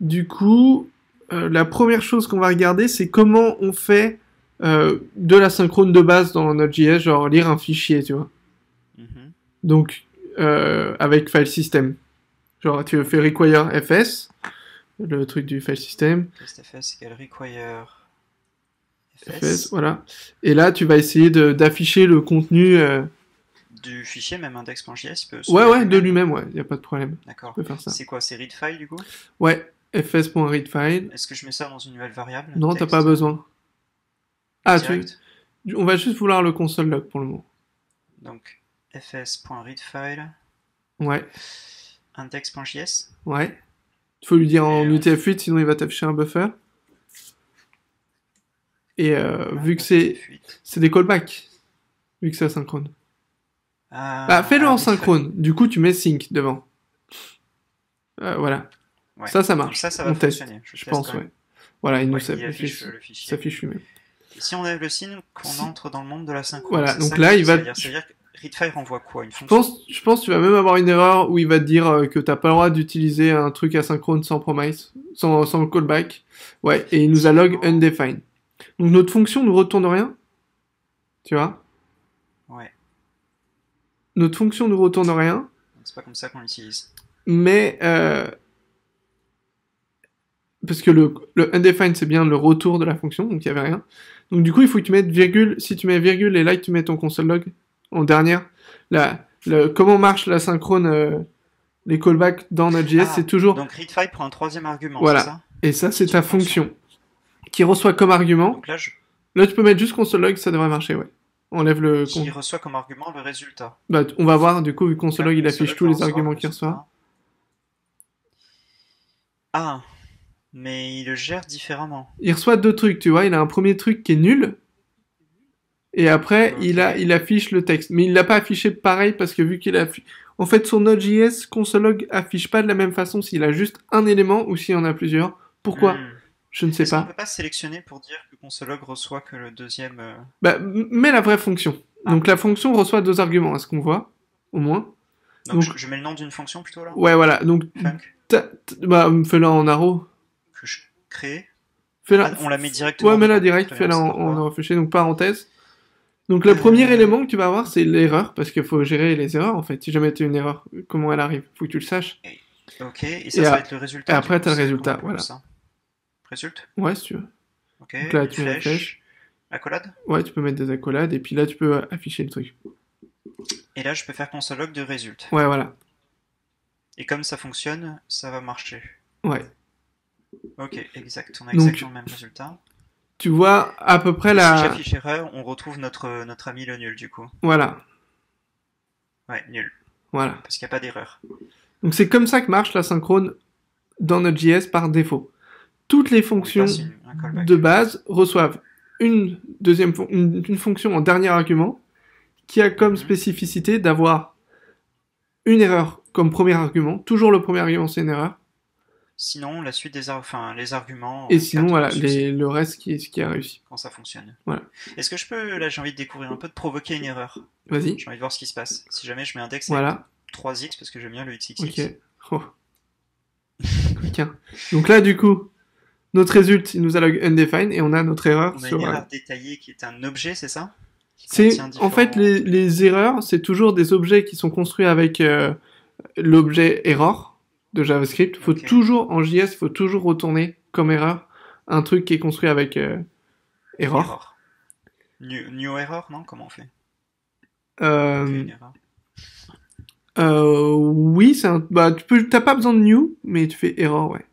du coup, euh, la première chose qu'on va regarder, c'est comment on fait euh, de la synchrone de base dans Node.js, genre lire un fichier, tu vois. Mhm. Donc, euh, avec file system. Genre, tu fais require fs, le truc du file system, fs égale require fs, fs, voilà. Et là, tu vas essayer d'afficher le contenu. euh, du fichier, même index.js, il peut Ouais, ouais, de lui-même. ouais, y a pas de problème. D'accord. C'est quoi C'est read file du coup? Ouais, fs.readfile. Est-ce que je mets ça dans une nouvelle variable Non, t'as pas besoin. Ah, tu, direct on va juste vouloir le console log pour le moment. Donc fs.readfile Ouais, index.js. ouais. Il faut lui dire en euh, UTF-8, sinon il va t'afficher un buffer. Et euh, vu que c'est c'est des callbacks, vu que c'est asynchrone. Ah, Bah, fais-le ah, en synchrone. Du coup, tu mets sync devant. Euh, voilà. Ouais. Ça, ça marche. ça, ça on va teste. fonctionner. Je teste pense, quand ouais. Voilà, il nous il s'affiche affiche le fichier. Et si on enlève le signe, qu'on entre dans le monde de la synchrone. Voilà, donc ça là, il va- ça veut dire. Ça veut dire que readfile renvoie quoi Une Je fonction pense, je pense que tu vas même avoir une erreur où il va te dire euh, que t'as pas le droit d'utiliser un truc asynchrone sans promise, sans, sans callback. Ouais, et il nous a log undefined. Donc notre fonction nous retourne rien. Tu vois? Ouais, Notre fonction nous retourne rien, c'est pas comme ça qu'on l'utilise. mais euh, parce que le, le undefined c'est bien le retour de la fonction, donc il y avait rien. Donc du coup il faut que tu mettes virgule. Si tu mets virgule et là que tu mets ton console log en dernière, la, le, comment marche la synchrone, euh, les callbacks dans Node.js, Ah, c'est toujours Donc readfile prend un troisième argument, Voilà. ça? Et ça, c'est ta fonction. fonction qui reçoit comme argument. Donc là, je... Là, tu peux mettre juste console log, ça devrait marcher, ouais. On lève le. qui con- reçoit comme argument le résultat. Bah, on va voir, du coup, vu console log, il affiche tous les arguments qu'il reçoit. Ah, mais il le gère différemment. Il reçoit deux trucs, tu vois. Il a un premier truc qui est nul. Et après, il, a, il affiche le texte. Mais il l'a pas affiché pareil parce que vu qu'il a. En fait, son Node.js, console log affiche pas de la même façon s'il a juste un élément ou s'il y en a plusieurs. Pourquoi? Hmm. Je ne sais Est-ce qu'on pas. peut pas sélectionner pour dire que console.log reçoit que le deuxième... euh, Bah, mets la vraie fonction. Ah. Donc la fonction reçoit deux arguments, à ce qu'on voit, au moins. Donc, Donc- je, je mets le nom d'une fonction plutôt là? Ouais, voilà. Donc, Funk, t'as- t- bah, fais-la en arrow. Ah, on la met directement. Ouais, mets-la dedans. direct, fais-la en, en donc parenthèse. Donc le Euh. premier élément que tu vas avoir, c'est l'erreur, parce qu'il faut gérer les erreurs, en fait. Si jamais tu as une erreur, comment elle arrive? Faut que tu le saches. Ok, et ça, Et ça va être le résultat. et après, coup, t'as le résultat, voilà. Résultat Ouais, si tu veux. Ok, Donc là, une tu la flèche. Accolade? Ouais, tu peux mettre des accolades, et puis là, tu peux afficher le truc. Et là, je peux faire console.log de résultat. Ouais, voilà. Et comme ça fonctionne, ça va marcher. Ouais. Ok, exact. On a Donc- exactement le même résultat. Tu vois à peu près Et Si la... j'affiche erreur, on retrouve notre, notre ami le nul du coup. Voilà. Ouais, nul. Voilà. Parce qu'il n'y a pas d'erreur. Donc c'est comme ça que marche la synchrone dans Node.js par défaut. Toutes les On fonctions une- de fon- reçoivent une deuxième fon- une, une fonction en dernier argument qui a comme Mhm. spécificité d'avoir une erreur comme premier argument. Toujours le premier argument c'est une erreur. Sinon, la suite des enfin, les arguments. Et euh, sinon voilà les, le reste qui ce qui a réussi. Quand ça fonctionne. Voilà. Est-ce que je peux, là j'ai envie de découvrir un peu, de provoquer une erreur Vas-y. J'ai envie de voir ce qui se passe. Si jamais je mets index Voilà. avec 3x parce que j'aime bien le xxx. Ok. Oh. Coquin. Donc là du coup notre résultat il nous a log undefined et on a notre erreur On a sur une euh, erreur détaillée qui est un objet, c'est ça C'est contient en fait différents- les, les erreurs, c'est toujours des objets qui sont construits avec euh, l'objet error de JavaScript. Faut toujours en JS, faut toujours retourner comme erreur un truc qui est construit avec euh, error. Error. New, new error, non? Comment on fait? Euh, On fait une erreur. euh, oui, c'est un, bah tu peux, t'as pas besoin de new, mais tu fais error, ouais.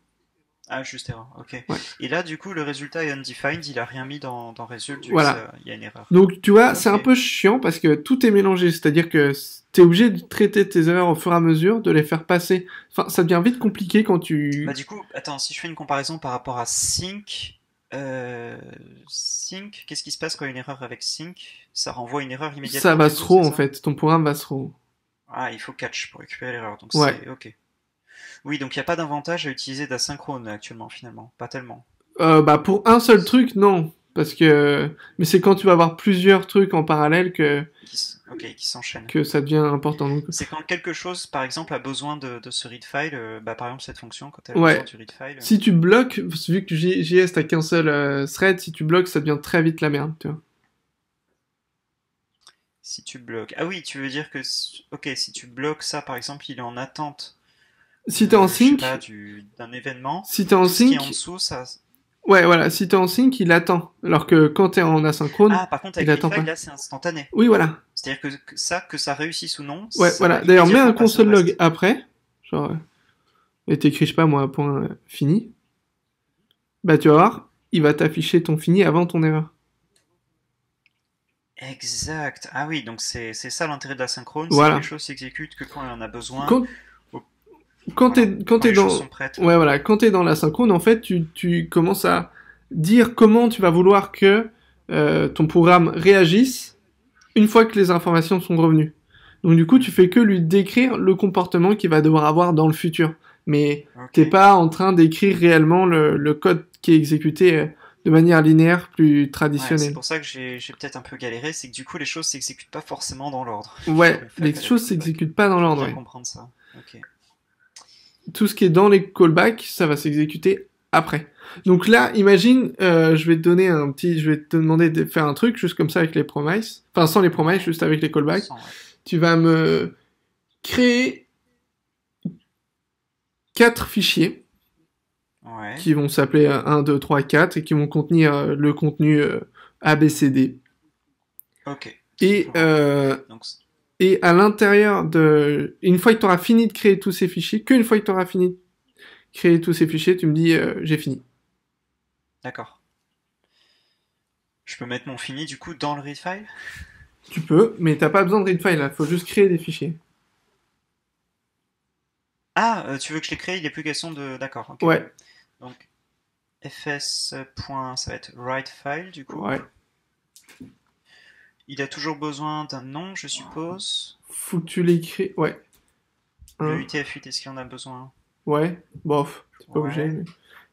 Ah, juste erreur, ok. Ouais. Et là, du coup, le résultat est undefined, il a rien mis dans, dans result, Voilà. il y a une erreur. Donc tu vois, c'est un peu chiant parce que tout est mélangé, c'est-à-dire que t'es obligé de traiter tes erreurs au fur et à mesure, de les faire passer. Enfin, ça devient vite compliqué quand tu. Bah, du coup, attends, si je fais une comparaison par rapport à sync, euh, sync, qu'est-ce qui se passe quand il y a une erreur avec sync Ça renvoie une erreur immédiatement. ça va throw c'est en fait, ton programme va throw. Ah, il faut catch pour récupérer l'erreur, donc Ouais. c'est ok. Oui, donc il n'y a pas d'avantage à utiliser d'asynchrone actuellement, finalement. Pas tellement. Euh, bah pour un seul truc, non. Parce que, mais c'est quand tu vas avoir plusieurs trucs en parallèle que, Qui, s- ok, qui s'enchaînent. que ça devient important. C'est quand quelque chose, par exemple, a besoin de, de ce read file, euh, bah, par exemple cette fonction, quand elle a Ouais. besoin du read file. euh, si tu bloques, vu que JS t'as qu'un seul euh, thread, si tu bloques, ça devient très vite la merde, tu vois. Si tu bloques. Ah oui, tu veux dire que. Ok, si tu bloques ça, par exemple, il est en attente. Si t'es en sync, du- d'un événement. si t'es en qui est sync, en dessous, ça. ouais, voilà, si t'es en sync, il attend. Alors que quand t'es en asynchrone, Ah, par contre, avec il attend pas. là, c'est instantané. oui, voilà. C'est-à-dire que, que ça, que ça réussisse ou non. Ouais, voilà. D'ailleurs, mets un console log après, genre, euh, et t'écris, je sais pas moi, point euh, fini. Bah, tu vas voir, il va t'afficher ton fini avant ton erreur. Exact. Ah oui, donc c'est ça l'intérêt de la synchrone. Voilà. C'est que les choses s'exécutent que quand il en a besoin. Quand, quand Voilà. t'es, quand t'es les dans, ouais, voilà, quand t'es dans la synchrone, en fait, tu, tu commences à dire comment tu vas vouloir que euh, ton programme réagisse une fois que les informations sont revenues. Donc, du coup, tu fais que lui décrire le comportement qu'il va devoir avoir dans le futur. Mais Ok. t'es pas en train d'écrire réellement le, le code qui est exécuté euh, de manière linéaire plus Ouais, c'est traditionnelle. pour ça que j'ai peut-être un peu galéré, c'est que du coup les choses s'exécutent pas forcément dans l'ordre. Ouais, les choses s'exécutent pas dans l'ordre. Ouais. comprendre ça. Ok. Tout ce qui est dans les callbacks, ça va s'exécuter après. Donc là, imagine, euh, je vais te donner un petit, je vais te demander de faire un truc juste comme ça avec les promises, enfin sans les promises, juste avec les callbacks. Sans, ouais. Tu vas me créer quatre fichiers Ouais. qui vont s'appeler euh, 1, 2, 3, 4 et qui vont contenir euh, le contenu euh, ABCD. Ok. Et, euh, Donc et à l'intérieur de... Une fois que tu auras fini de créer tous ces fichiers, qu'une fois que tu auras fini de créer tous ces fichiers, tu me dis euh, j'ai fini. d'accord. Je peux mettre mon fini du coup dans le read file? Tu peux, mais t'as pas besoin de read file là, faut juste créer des fichiers. Ah, euh, tu veux que je les crée? Il est plus question de. D'accord. Ouais, Donc fs. Ça va être write file du coup. ouais. Il a toujours besoin d'un nom, je suppose. Faut que tu l'écris, ouais. Le Hein, UTF-8, est-ce qu'il en a besoin ouais, bof, c'est pas Ouais. obligé. mais-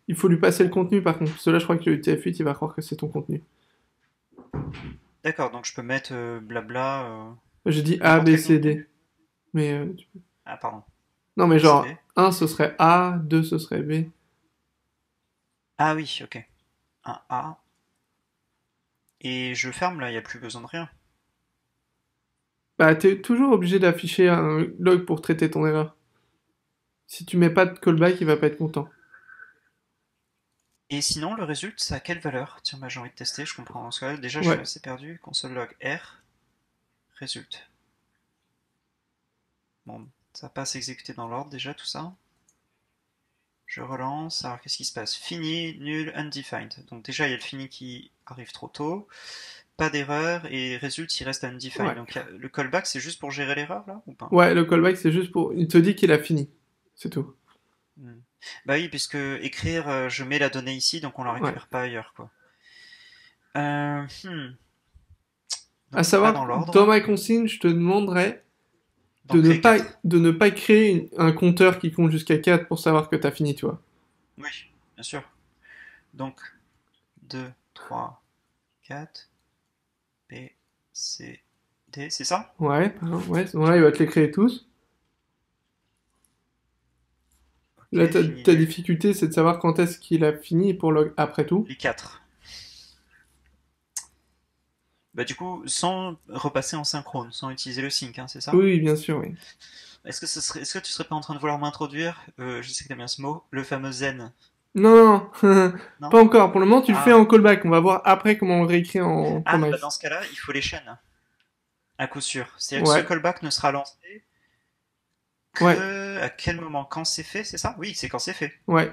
Il faut lui passer le contenu par contre, parce que là je crois que le UTF-8 il va croire que c'est ton contenu. D'accord, donc je peux mettre euh, blabla. euh, J'ai dit A, B, C. D. Mais euh, tu- Ah, pardon. Non mais genre, CD. 1 ce serait A, 2 ce serait B. Ah oui, ok. Un A. Et je ferme là, il n'y a plus besoin de rien. Bah t'es toujours obligé d'afficher un log pour traiter ton erreur. Si tu mets pas de callback, il va pas être content. Et sinon, le résultat, c'est à quelle valeur? Tiens, bah, j'ai envie de tester, je comprends. Parce que là, déjà, je suis assez perdu. Console log R. Résultat. Bon, ça va pas s'exécuter dans l'ordre déjà, tout ça. Je relance. Alors, qu'est-ce qui se passe? Fini, nul, undefined. Donc, déjà, il y a le fini qui arrive trop tôt. Pas d'erreur. Et résultat, il reste undefined. Ouais. Donc, le callback, c'est juste pour gérer l'erreur, là Ou pas? Ouais, le callback c'est juste pour... Il te dit qu'il a fini. C'est tout. Hmm. Bah oui, puisque écrire, euh, je mets la donnée ici, donc on la récupère pas ailleurs, quoi. Euh, hmm. Donc, à savoir, dans dans ma consigne, je te demanderais de ne, pas, de ne pas créer un compteur qui compte jusqu'à 4 pour savoir que t'as fini, tu vois. Oui, bien sûr. Donc, 2, 3, 4, B, C, D, c'est ça? Ouais, ouais, voilà, il va te les créer tous. Là, Ok, ta, ta difficulté, c'est de savoir quand est-ce qu'il a fini pour log après tout. Les 4. Bah du coup, sans repasser en synchrone, sans utiliser le sync, hein, c'est ça? Oui, bien sûr, oui. Est-ce que, ce serait, est-ce que tu serais pas en train de vouloir m'introduire, euh, je sais que t'aimes bien ce mot, le fameux zen? Non, non, Non pas encore. Pour le moment, tu le Ah. fais en callback. On va voir après comment on le réécrit en Ah, bah dans ce cas-là, il faut les chaînes. À coup sûr. C'est-à-dire que ce callback ne sera lancé que Ouais. à quel moment? Quand c'est fait, c'est ça? Oui, c'est quand c'est fait Ouais,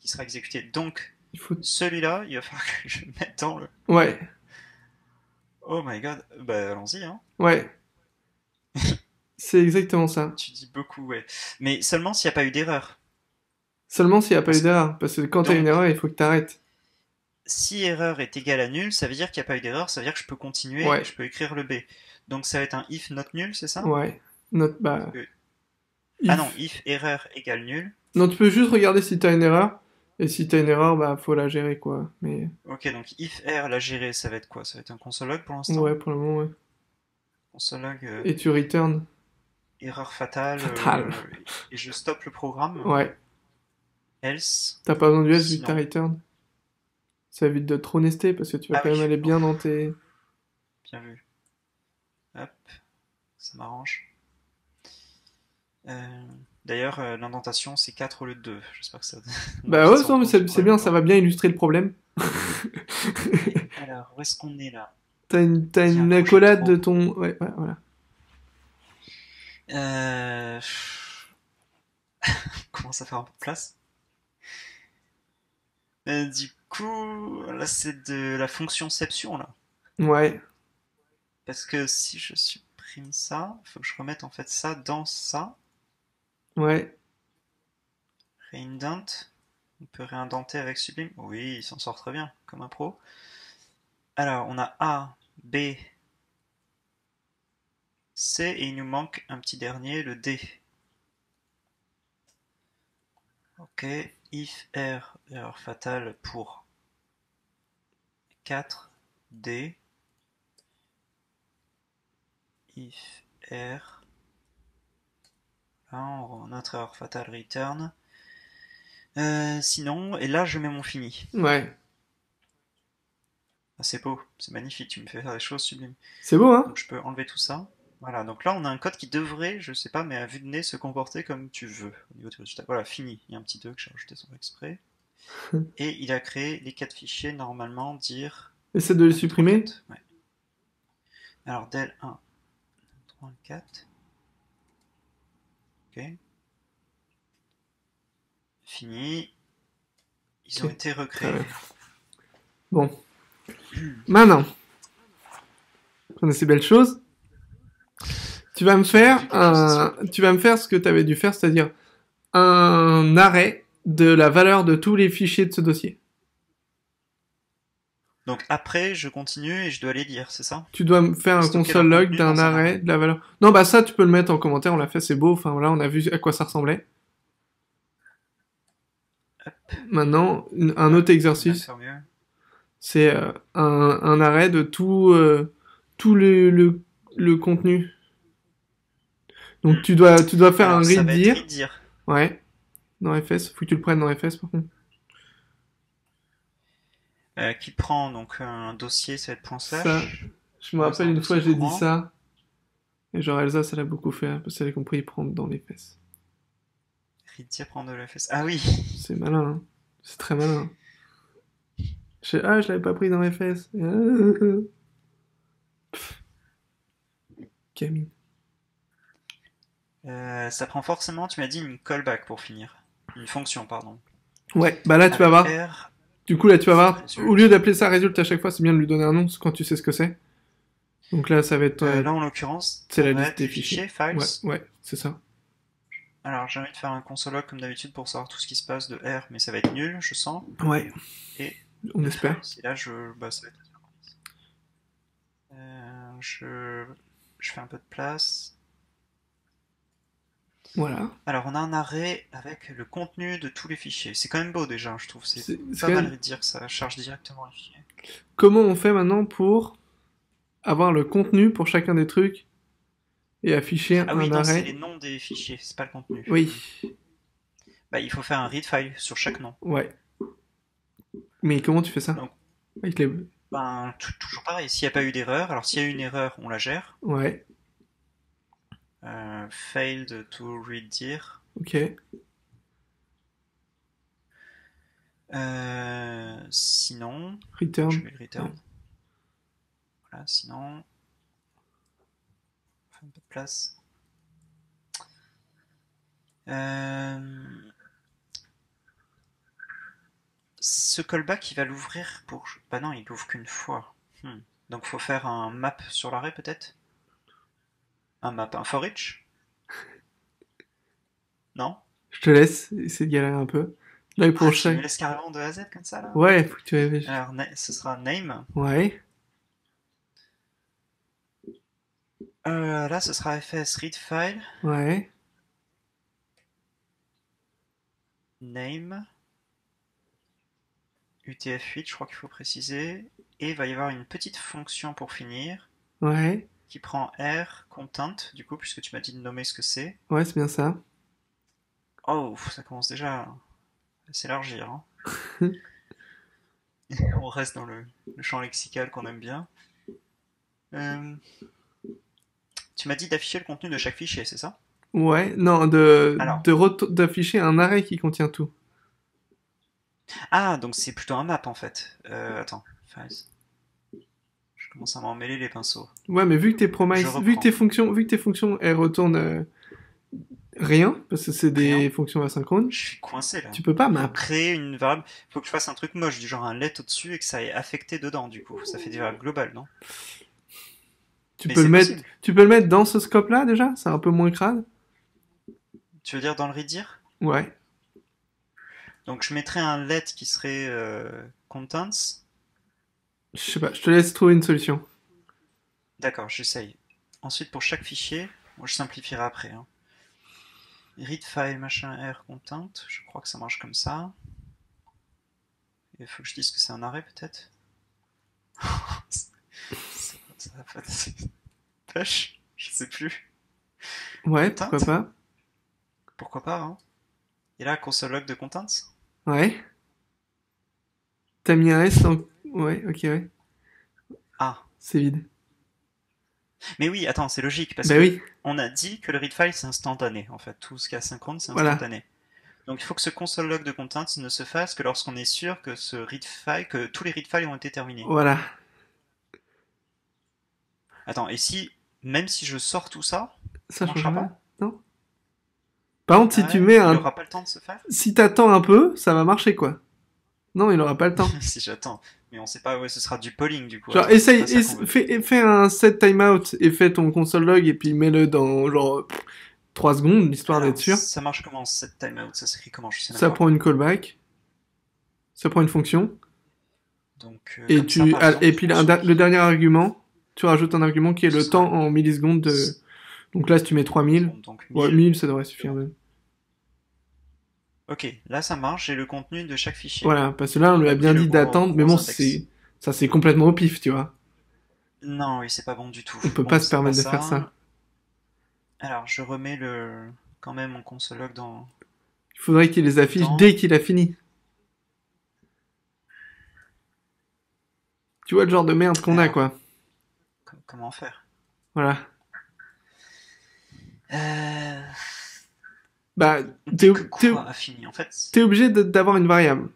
qui sera exécuté. Donc, il faut. celui-là, il va falloir que je le mette dans le... Ouais, Oh my god. Bah, allons-y, hein. ouais. c'est exactement ça. Tu dis beaucoup, ouais. Mais seulement s'il n'y a pas eu d'erreur. Seulement s'il n'y a pas eu d'erreur. Parce que quand t'as Donc- une erreur, il faut que t'arrêtes. Si erreur est égale à nul, ça veut dire qu'il n'y a pas eu d'erreur, ça veut dire que je peux continuer, Ouais. je peux écrire le B. Donc ça va être un if not nul, c'est ça? Ouais. Note, bah. If- Ah non, if erreur égale nul. Non, tu peux juste regarder si t'as une erreur. Et si t'as une erreur, bah faut la gérer quoi. Mais Ok, donc if R l'a géré, ça va être quoi? Ça va être un console log pour l'instant? Ouais, pour le moment, ouais. Console log, euh, Et tu return. erreur fatale. Fatale. euh, et je stoppe le programme. Ouais. Else? T'as pas besoin du S vu que t'as return. Ça évite de trop nester parce que tu vas Ah quand oui. même aller bien dans tes. Bien vu. Hop, ça m'arrange. Euh, D'ailleurs, euh, l'indentation c'est 4 au lieu de 2. J'espère que ça. Bah ouais, non, mais c'est bien, ça va bien illustrer le problème. Alors, où est-ce qu'on est là? T'as une, un accolade de ton. Ouais, ouais, voilà. Euh... commence à faire un peu de place? Euh, du coup, là c'est de la fonctionception là. Ouais, Parce que si je supprime ça, il faut que je remette en fait ça dans ça. Ouais. Reindent? On peut réindenter avec Sublime? Oui, il s'en sort très bien, comme un pro. Alors, on a A, B, C, et il nous manque un petit dernier, le D. Ok, if R, erreur fatale pour 4, D. If R. Notre erreur fatale return. Euh, sinon, et là je mets mon fini. Ouais. Ah, c'est beau, c'est magnifique, tu me fais faire des choses sublimes. C'est beau, hein? Donc je peux enlever tout ça. Voilà, donc là on a un code qui devrait, je sais pas, mais à vue de nez se comporter comme tu veux au niveau du résultat. Voilà, fini. Il y a un petit 2 que j'ai rajouté sans exprès. Et il a créé les quatre fichiers normalement dire. Essaie de le supprimer. Ouais. Alors del 1, 3, 4. Ok. Fini. Ils ont été recréés. Bon. Maintenant, on a ces belles choses. Tu vas me faire un, tu vas me faire ce que tu avais dû faire, c'est-à-dire un arrêt de la valeur de tous les fichiers de ce dossier. Donc après, je continue et je dois les lire, c'est ça? Tu dois me faire un console log d'un arrêt de la valeur. Non, bah ça, tu peux le mettre en commentaire, on l'a fait, c'est beau. Enfin voilà, on a vu à quoi ça ressemblait. Maintenant, un autre exercice, c'est euh, un, un arrêt de tout, euh, tout le, le, le contenu. Donc tu dois, tu dois faire Alors, un read dire. Ouais. Dans FS, faut que tu le prennes dans FS par contre. Euh, qui prend donc un dossier, ça va être. Ça, je me rappelle une fois, j'ai dit ça. Et genre Elsa, ça l'a beaucoup fait, hein, parce qu'elle a compris prendre dans les fesses. Read dire prend de la fesse. Ah oui C'est malin, hein. C'est très malin. Je... Ah, je l'avais pas pris dans les fesses. Camille. Euh, Ça prend forcément, tu m'as dit, une callback pour finir. Une fonction, pardon. Ouais, bah là tu vas voir. Du coup là tu vas voir. Résulte. Au lieu d'appeler ça résultat à chaque fois, c'est bien de lui donner un nom quand tu sais ce que c'est. Donc là ça va être. euh, euh, là en l'occurrence, c'est la liste des fichiers. files. Ouais, ouais, c'est ça. Alors j'ai envie de faire un console log comme d'habitude pour savoir tout ce qui se passe de R, mais ça va être nul, je sens. Ouais. Et- On espère. Et là, je, bah, ça va être euh, je, je fais un peu de place. Voilà. Alors, on a un arrêt avec le contenu de tous les fichiers. C'est quand même beau déjà, je trouve. C'est C'est c'est pas mal même- de dire que ça charge directement les fichiers. Comment on fait maintenant pour avoir le contenu pour chacun des trucs et afficher Ah oui, un non, c'est arrêt les noms des fichiers, c'est pas le contenu. Oui, Bah, il faut faire un read file sur chaque nom. ouais. Mais comment tu fais ça Donc- Avec les... Ben, toujours pareil. S'il n'y a pas eu d'erreur, alors s'il y a eu une erreur, on la gère. Ouais, Euh, failed to read dire. ok. Euh, sinon, Return. je le return. Ouais. Voilà, sinon, on fait un peu de place. Euh, ce callback, il va l'ouvrir pour. Bah non, il l'ouvre qu'une fois. Hmm. Donc faut faire un map sur l'arrêt peut-être? Un map, un for each Non? Je te laisse essayer de galérer un peu. Là, il Ah, pour tu me chaque... laisses carrément de A à Z comme ça là? Ouais, faut que tu réfléchisses. Alors ce sera name. Ouais, Euh, là ce sera fs read file. ouais, name UTF-8, je crois qu'il faut préciser. Et il va y avoir une petite fonction pour finir Ouais, qui prend R content, du coup, puisque tu m'as dit de nommer ce que c'est. ouais, c'est bien ça. Oh, ça commence déjà à s'élargir. hein. On reste dans le, le champ lexical qu'on aime bien. Euh, Tu m'as dit d'afficher le contenu de chaque fichier, c'est ça? Ouais, non, de d'afficher un arrêt qui contient tout. Ah, donc c'est plutôt un map en fait. Euh, attends, files. Je commence à m'en mêler les pinceaux. Ouais, mais vu que tes vu que tes fonctions, vu que tes fonctions, elles retournent euh, rien, parce que c'est des Rien. fonctions asynchrones, Je suis coincé là. tu peux pas map. créer une variable. Faut que je fasse un truc moche, du genre un let au-dessus et que ça ait affecté dedans, du coup. Ça fait des variables globales, non? Tu Mais peux le mettre, possible. tu peux le mettre dans ce scope-là déjà, c'est un peu moins crade? Tu veux dire dans le redir? Ouais. Donc je mettrais un let qui serait euh, contents. Je sais pas, je te laisse trouver une solution. D'accord, j'essaye. Ensuite, pour chaque fichier, moi je simplifierai après. Hein. Read file machin R content, je crois que ça marche comme ça. Il faut que je dise que c'est un arrêt peut-être. ça, va pas Pêche Je sais plus. Ouais, Content pourquoi pas. Pourquoi pas, hein Et là, console log de contents Ouais. T'as mis un S dans... Ouais, ok, ouais. Ah. C'est vide. Mais oui, attends, c'est logique, parce Bah que oui, on a dit que le read file c'est instantané, en fait. Tout ce qui est asynchrone, c'est Voilà. instantané. Donc il faut que ce console log de contents ne se fasse que lorsqu'on est sûr que ce read file, que tous les read files ont été terminés. voilà. Attends, et si, même si je sors tout ça, Ça change marchera rien, non? Par contre, si ah tu mets il un... aura pas le temps de se faire? Si t'attends un peu, ça va marcher, quoi. Non, il aura pas le temps. Si j'attends. Mais on sait pas, ouais, ce sera du polling du coup. Genre, essaye, essa- fais, fais un set timeout et fais ton console log et puis mets-le dans genre 3 secondes, histoire d'être sûr. Ça marche comment cette timeout? Ça s'écrit comment? Je sais Ça prend une callback. Ça prend une fonction. Donc, euh, Et, tu, ça, par exemple, et puis le, dernier argument, tu rajoutes un argument qui est le temps en millisecondes de. Donc là, si tu mets 3000, Donc, ouais, 1000. 1000 ça devrait suffire même. Ok, là ça marche, j'ai le contenu de chaque fichier. Voilà, parce que là, on lui a bien dit d'attendre, mais bon, c'est ça c'est complètement au pif, tu vois. Non, oui, c'est pas bon du tout. On peut Bon, pas se permettre de faire ça. Alors, je remets le quand même mon console log dans. Il faudrait qu'il les affiche dès qu'il a fini. Tu vois le genre de merde qu'on a, quoi. com- Comment faire? Voilà. euh... Bah, t'es En fait, obligé d'avoir une variable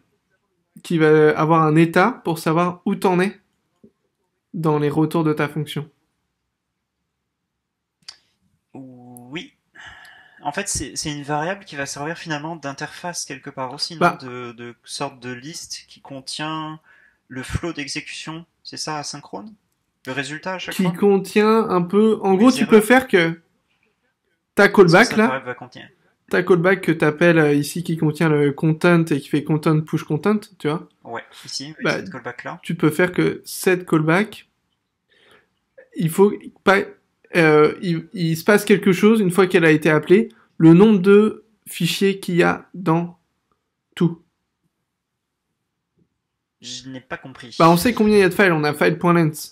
qui va avoir un état pour savoir où t'en es dans les retours de ta fonction. oui. En fait, c'est une variable qui va servir finalement d'interface quelque part aussi, non? Bah. de, de sorte de liste qui contient le flow d'exécution. C'est ça, asynchrone? Le résultat à chaque Qui fois? contient un peu... En Les gros, tu peux faire que ta callback, là, variable va contenir. Ta callback que t'appelles euh, ici qui contient le content et qui fait content push content, tu vois, Ouais, ici, Bah, cette callback là. tu peux faire que cette callback, il faut pas, euh, il, il se passe quelque chose une fois qu'elle a été appelée, le nombre de fichiers qu'il y a dans tout. Je n'ai pas compris. Bah, on sait combien il y a de files, on a file.length.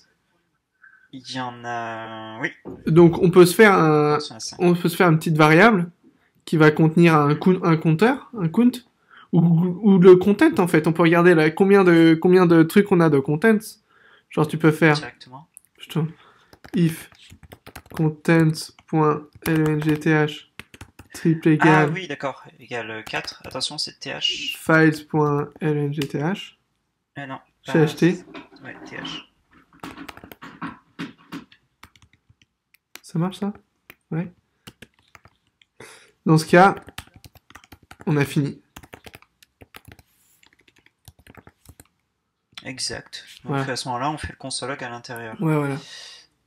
Il y en a. Oui, Donc, on peut se faire un, on peut se faire une petite variable qui va contenir un, compteur, un count, ou, ou le content en fait. On peut regarder là, combien de combien de trucs on a de contents. Genre tu peux faire Directement. putain, if contents.lngth triple Ah égal oui, d'accord. Égal 4. Attention, c'est TH. files.lngth Eh non. J'ai acheté. Ouais, TH. Ça marche ça? Ouais. Dans ce cas, on a fini. Exact. Donc Voilà. à ce moment-là, on fait le console log à l'intérieur. Ouais, voilà.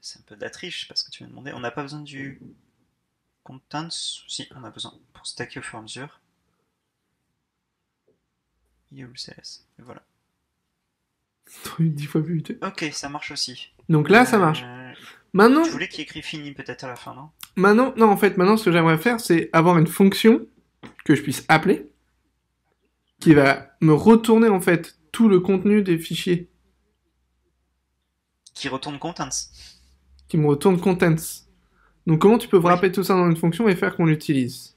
C'est un peu de la triche parce que tu m'as demandé. On n'a pas besoin du contents. Si, on a besoin pour stacker au fur et à mesure. Et voilà. Truc dix fois plus vite. Ok, ça marche aussi. Donc là, ça marche. Euh, Maintenant, Tu voulais qu'il écrit fini peut-être à la fin, non? Maintenant, non, en fait, maintenant, ce que j'aimerais faire, c'est avoir une fonction que je puisse appeler, qui va me retourner, en fait, tout le contenu des fichiers, Qui retourne contents. qui me retourne contents. Donc comment tu peux wrapper tout ça dans une fonction et faire qu'on l'utilise?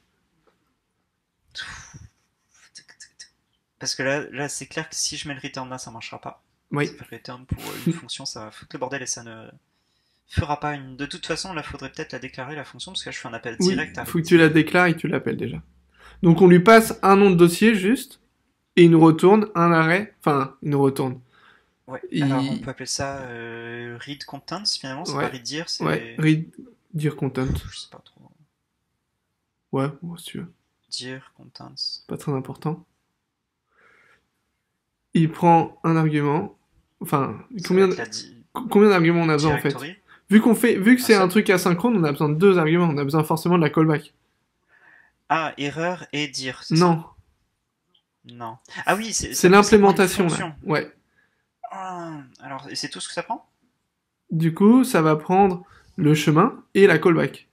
Parce que là, là c'est clair que si je mets le return là, ça marchera pas. Oui. Ça fait le return pour une fonction, ça va foutre le bordel et ça ne fera pas une. De toute façon, là, faudrait peut-être la déclarer la fonction parce que là, je fais un appel Oui, direct à faut que tu la déclares et tu l'appelles déjà. Donc on lui passe un nom de dossier juste, et il nous retourne un arrêt, enfin, il nous retourne. Ouais. Il- Alors on peut appeler ça euh, read contents finalement, c'est Ouais. pas read dire, c'est Ouais, read, dire content. je sais pas trop. Ouais, bon, si tu veux, Dire contents. pas très important. Il prend un argument, enfin, Ça combien, d'arguments on a besoin en fait? Vu qu'on fait, vu que Ah, c'est ça- un truc asynchrone, on a besoin de deux arguments. On a besoin forcément de la callback. Ah, erreur et dire. ça Non, Non. Ah oui, c'est l'implémentation là. Ouais. Ah, alors, c'est tout ce que ça prend? Du coup, ça va prendre le chemin et la callback.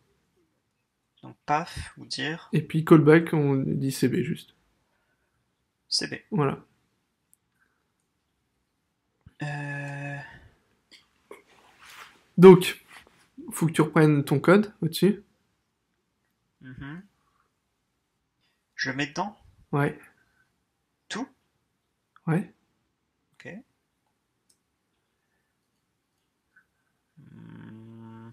Donc paf ou dire Et puis callback, on dit CB juste. CB. Voilà. Euh... Donc, faut que tu reprennes ton code au-dessus. mhm. Je le mets dedans Ouais. Tout Ouais. Ok. Hmm,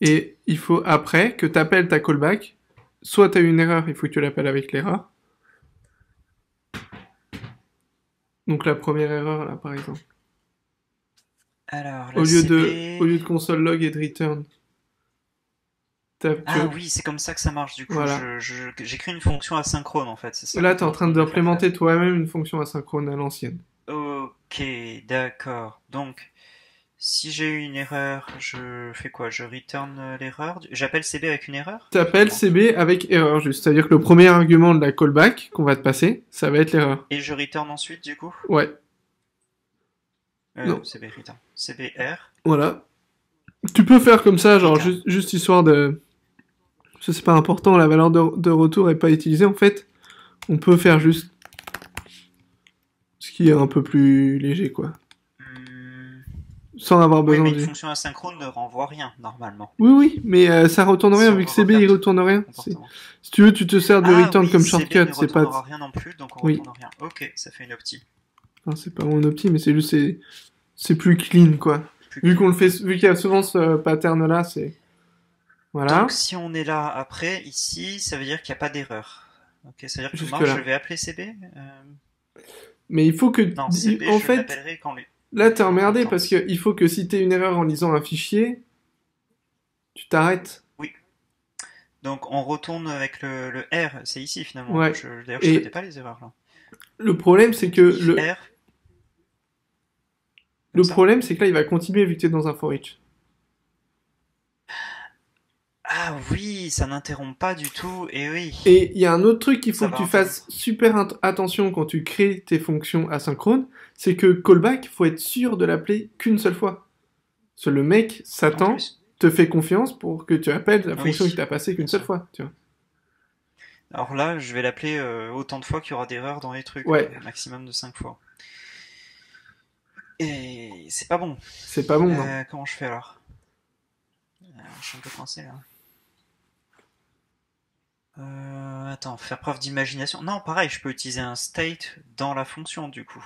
Et il faut après que tu appelles ta callback. Soit tu as une erreur, il faut que tu l'appelles avec l'erreur. Donc la première erreur là par exemple. Alors, Au lieu de au lieu de console log et de return. Ah oui, c'est comme ça que ça marche du coup. Voilà. J'écris une fonction asynchrone en fait, c'est ça. Là, tu es en train d'implémenter toi-même une fonction asynchrone à l'ancienne. Ok, d'accord. Donc, si j'ai eu une erreur, je fais quoi? Je return euh, l'erreur J'appelle CB avec une erreur? Tu appelles CB avec erreur juste. C'est-à-dire que le premier argument de la callback qu'on va te passer, ça va être l'erreur. Et je return ensuite du coup? Ouais, euh, Non. CB return. CBR. voilà. Tu peux faire comme ça, genre Putain. juste, juste histoire de... Ça c'est pas important, la valeur de, de retour est pas utilisée en fait. On peut faire juste... Ce qui est un peu plus léger quoi. Hmm, Sans avoir Oui, besoin mais une du... fonction asynchrone ne renvoie rien normalement. Oui, oui, mais euh, ça retourne rien Si vu que CB il retourne rien. Si tu veux, tu te sers de Ah return oui, comme CB shortcut, ne c'est pas... retournera rien non plus, donc on Oui. retourne rien. Ok, ça fait une opti. Enfin, c'est pas mon opti, mais c'est juste... c'est- C'est plus clean quoi. Plus Vu qu'on le fait, vu qu'il y a souvent ce pattern là, c'est voilà. Donc si on est là après, ici, ça veut dire qu'il n'y a pas d'erreur. Ok, ça veut dire que moi, je vais appeler CB euh, Mais il faut que, Non, CB, en je fait, quand là t'es emmerdé parce que il faut que si t'es une erreur en lisant un fichier, tu t'arrêtes. Donc on retourne avec le, le R, c'est ici finalement. Ouais. Je- D'ailleurs, je ne pas les erreurs là. Le problème c'est que le, R, le problème c'est que là il va continuer vu que t'es dans un for each. Ah oui, ça n'interrompt pas du tout, et oui. Et il y a un autre truc qu'il faut Ça que tu fasses super attention quand tu crées tes fonctions asynchrones, c'est que callback, faut être sûr de l'appeler qu'une seule fois. Parce que le mec En s'attend, te fait confiance pour que tu appelles la Oui. fonction qu'il t'a passée qu'une seule fois. Tu vois. Alors là, je vais l'appeler euh, autant de fois qu'il y aura d'erreurs dans les trucs. Ouais. euh, maximum de 5 fois. Et c'est pas bon. C'est pas bon, non Euh, comment je fais alors? Euh, Je suis un peu coincé là. Euh, attends, faire preuve d'imagination. Non, pareil, je peux utiliser un state dans la fonction du coup.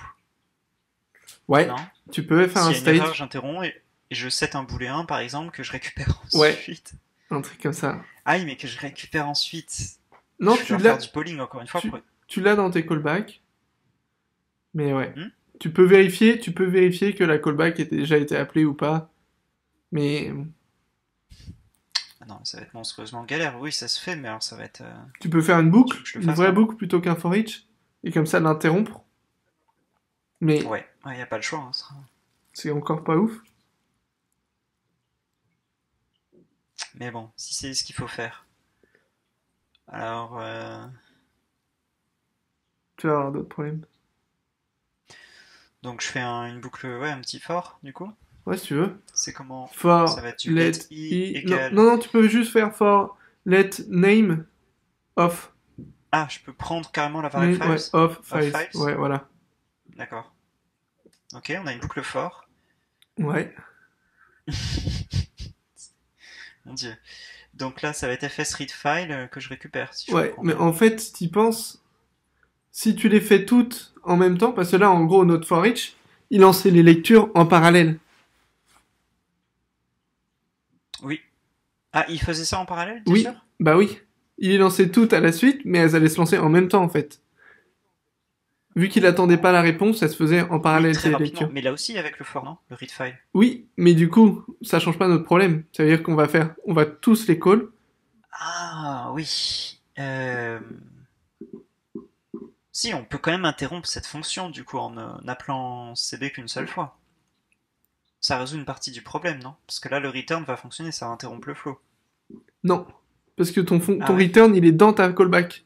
Ouais, Non tu peux faire un S'il y a une state, erreur, j'interromps et, et je set un booléen par exemple que je récupère Ouais. ensuite. un truc comme ça. Ah oui, mais que je récupère ensuite. Non, je tu l'as, du polling encore une fois. tu- pour- tu l'as dans tes callbacks. Mais ouais. Hmm? Tu peux vérifier, tu peux vérifier que la callback ait déjà été appelée ou pas. Mais Ah non, ça va être monstrueusement galère. Oui, ça se fait, mais alors ça va être. euh, tu peux faire une boucle, une vraie hein boucle plutôt qu'un for each, et comme ça l'interrompre. Mais Ouais, il n'y a pas le choix. hein, ça. c'est encore pas ouf. Mais bon, si c'est ce qu'il faut faire. Alors, euh, Tu vas avoir d'autres problèmes. Donc je fais un- une boucle, ouais, un petit for, du coup. Ouais, si tu veux. C'est comment For Ça va être let i égale- non, non, tu peux juste faire for let name of. Ah, je peux prendre carrément la variable ouais, files off, files. files. Ouais, voilà. D'accord. Ok, on a une boucle for. Ouais. Mon dieu. Donc là, ça va être fs read file euh, que je récupère. Si je Ouais, mais en fait, si tu penses, si tu les fais toutes en même temps, parce que là, en gros, notre for each, il lançait les lectures en parallèle. Oui. Ah, il faisait ça en parallèle, Oui. sûr Bah oui. Il les lançait toutes à la suite, mais elles allaient se lancer en même temps, en fait. Vu qu'il attendait pas la réponse, ça se faisait en parallèle Oui, très ces rapidement. lectures. Mais là aussi avec le for, non? Le read file. Oui, mais du coup, ça change pas notre problème. Ça veut dire qu'on va faire, on va tous les call. Ah oui. Euh... Si, on peut quand même interrompre cette fonction du coup en euh, n'appelant CB qu'une seule fois. Ça résout une partie du problème, non? Parce que là, le return va fonctionner, ça va interrompre le flow. Non. Parce que ton, Ah ouais. return, il est dans ta callback.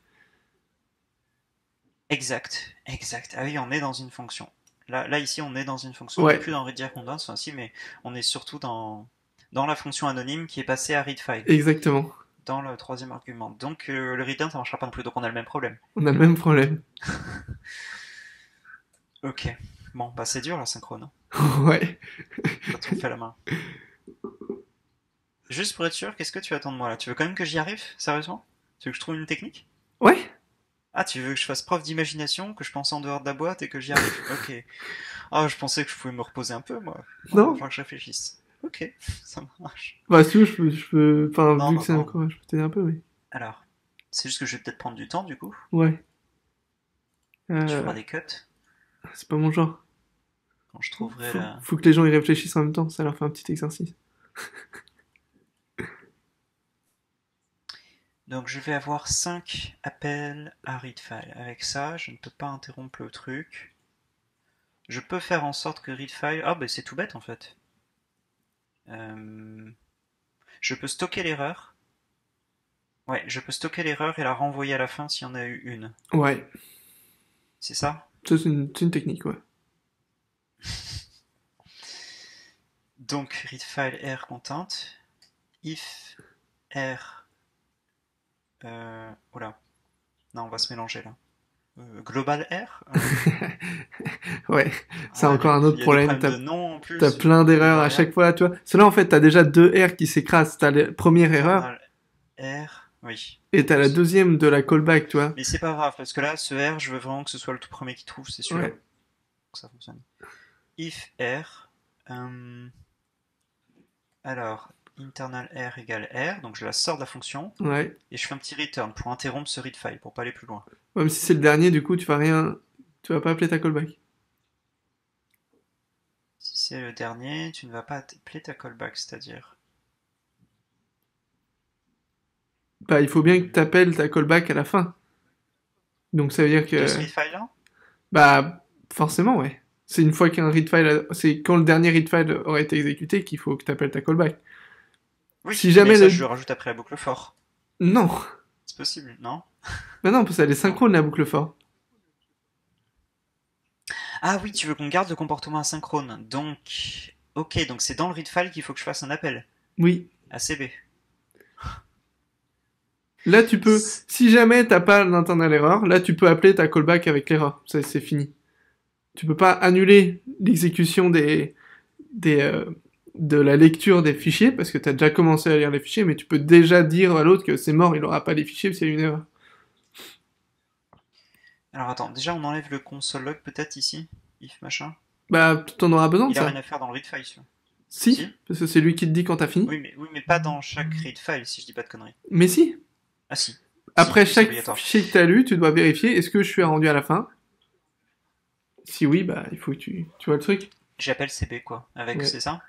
Exact, exact. Ah oui, on est dans une fonction. Là, là ici, on est dans une fonction. Ouais. On n'est plus dans redirect condense aussi, mais on est surtout dans, dans la fonction anonyme qui est passée à readFile, Exactement. Dans le troisième argument. Donc euh, le return, ça marchera pas non plus, donc on a le même problème. On a le même problème. Ok. Bon, bah c'est dur la synchrone, hein, ouais. quand on fait la main. Juste pour être sûr, qu'est-ce que tu attends de moi là? Tu veux quand même que j'y arrive? Sérieusement? Tu veux que je trouve une technique? Ouais. Ah, tu veux que je fasse preuve d'imagination, que je pense en dehors de la boîte et que j'y arrive? Ok. Ah, je pensais que je pouvais me reposer un peu, moi. Non. Falloir que je réfléchisse. Ok, ça marche. Bah, si veux, je peux, je peux, enfin, Non, vu non, que c'est encore, je peux t'aider un peu, mais. Alors, c'est juste que je vais peut-être prendre du temps du coup. Ouais. Tu Euh, feras des cuts c'est pas mon genre. quand je trouverai Faut, la... faut que les gens y réfléchissent en même temps, ça leur fait un petit exercice. Donc je vais avoir 5 appels à readfile. Avec ça, je ne peux pas interrompre le truc. Je peux faire en sorte que readfile... Ah bah c'est tout bête en fait. Euh, Je peux stocker l'erreur. Ouais, je peux stocker l'erreur et la renvoyer à la fin s'il y en a eu une. Ouais. C'est ça? C'est une, technique, ouais. Donc readfile r content if r euh, oula non on va se mélanger là global r Euh, Ouais. C'est ah, encore un autre problème, t'as- T'as plein d'erreurs à chaque fois, tu vois. Cela, en fait, t'as déjà deux R qui s'écrasent. T'as la première erreur r oui et t'as la deuxième de la callback, tu vois. mais c'est pas grave parce que là ce r je veux vraiment que ce soit le tout premier qui trouve c'est sûr Ouais. ça fonctionne if r euh, alors internal r égale r donc je la sors de la fonction Ouais. et je fais un petit return pour interrompre ce read file pour pas aller plus loin Même si c'est le dernier, du coup, tu vas rien. Tu vas pas appeler ta callback. Si c'est le dernier, tu ne vas pas appeler ta callback, c'est-à-dire. Bah, il faut bien que t'appelles ta callback à la fin. Donc, ça veut dire que. Read file Bah, forcément, ouais. C'est une fois qu'un read file. a- C'est quand le dernier read file aurait été exécuté qu'il faut que t'appelles ta callback. Oui, Si jamais mais ça, le- je le rajoute après la boucle fort. Non. C'est possible, non? Bah non, parce qu'elle est synchrone, la boucle fort. Ah oui, tu veux qu'on garde le comportement asynchrone. Donc, ok, donc c'est dans le read file qu'il faut que je fasse un appel. Oui. ACB. Là, tu peux. Si jamais t'as pas l'internal erreur, là, tu peux appeler ta callback avec l'erreur. Ça, c'est fini. Tu peux pas annuler l'exécution des, des, euh, de la lecture des fichiers parce que t'as déjà commencé à lire les fichiers, mais tu peux déjà dire à l'autre que c'est mort, il aura pas les fichiers, c'est une erreur. Alors attends, déjà on enlève le console log peut-être ici If machin Bah, t'en auras besoin de Il a ça. rien à faire dans le read file, celui-là. Si, Si. parce que c'est lui qui te dit quand t'as fini. Oui mais, oui, mais pas dans chaque read file, si je dis pas de conneries. Mais si. Ah si. Après Si, c'est chaque obligatoire. fichier que t'as lu, tu dois vérifier est-ce que je suis rendu à la fin? Si oui, bah, il faut que tu, tu vois le truc. J'appelle CB quoi Avec, Ouais. c'est ça?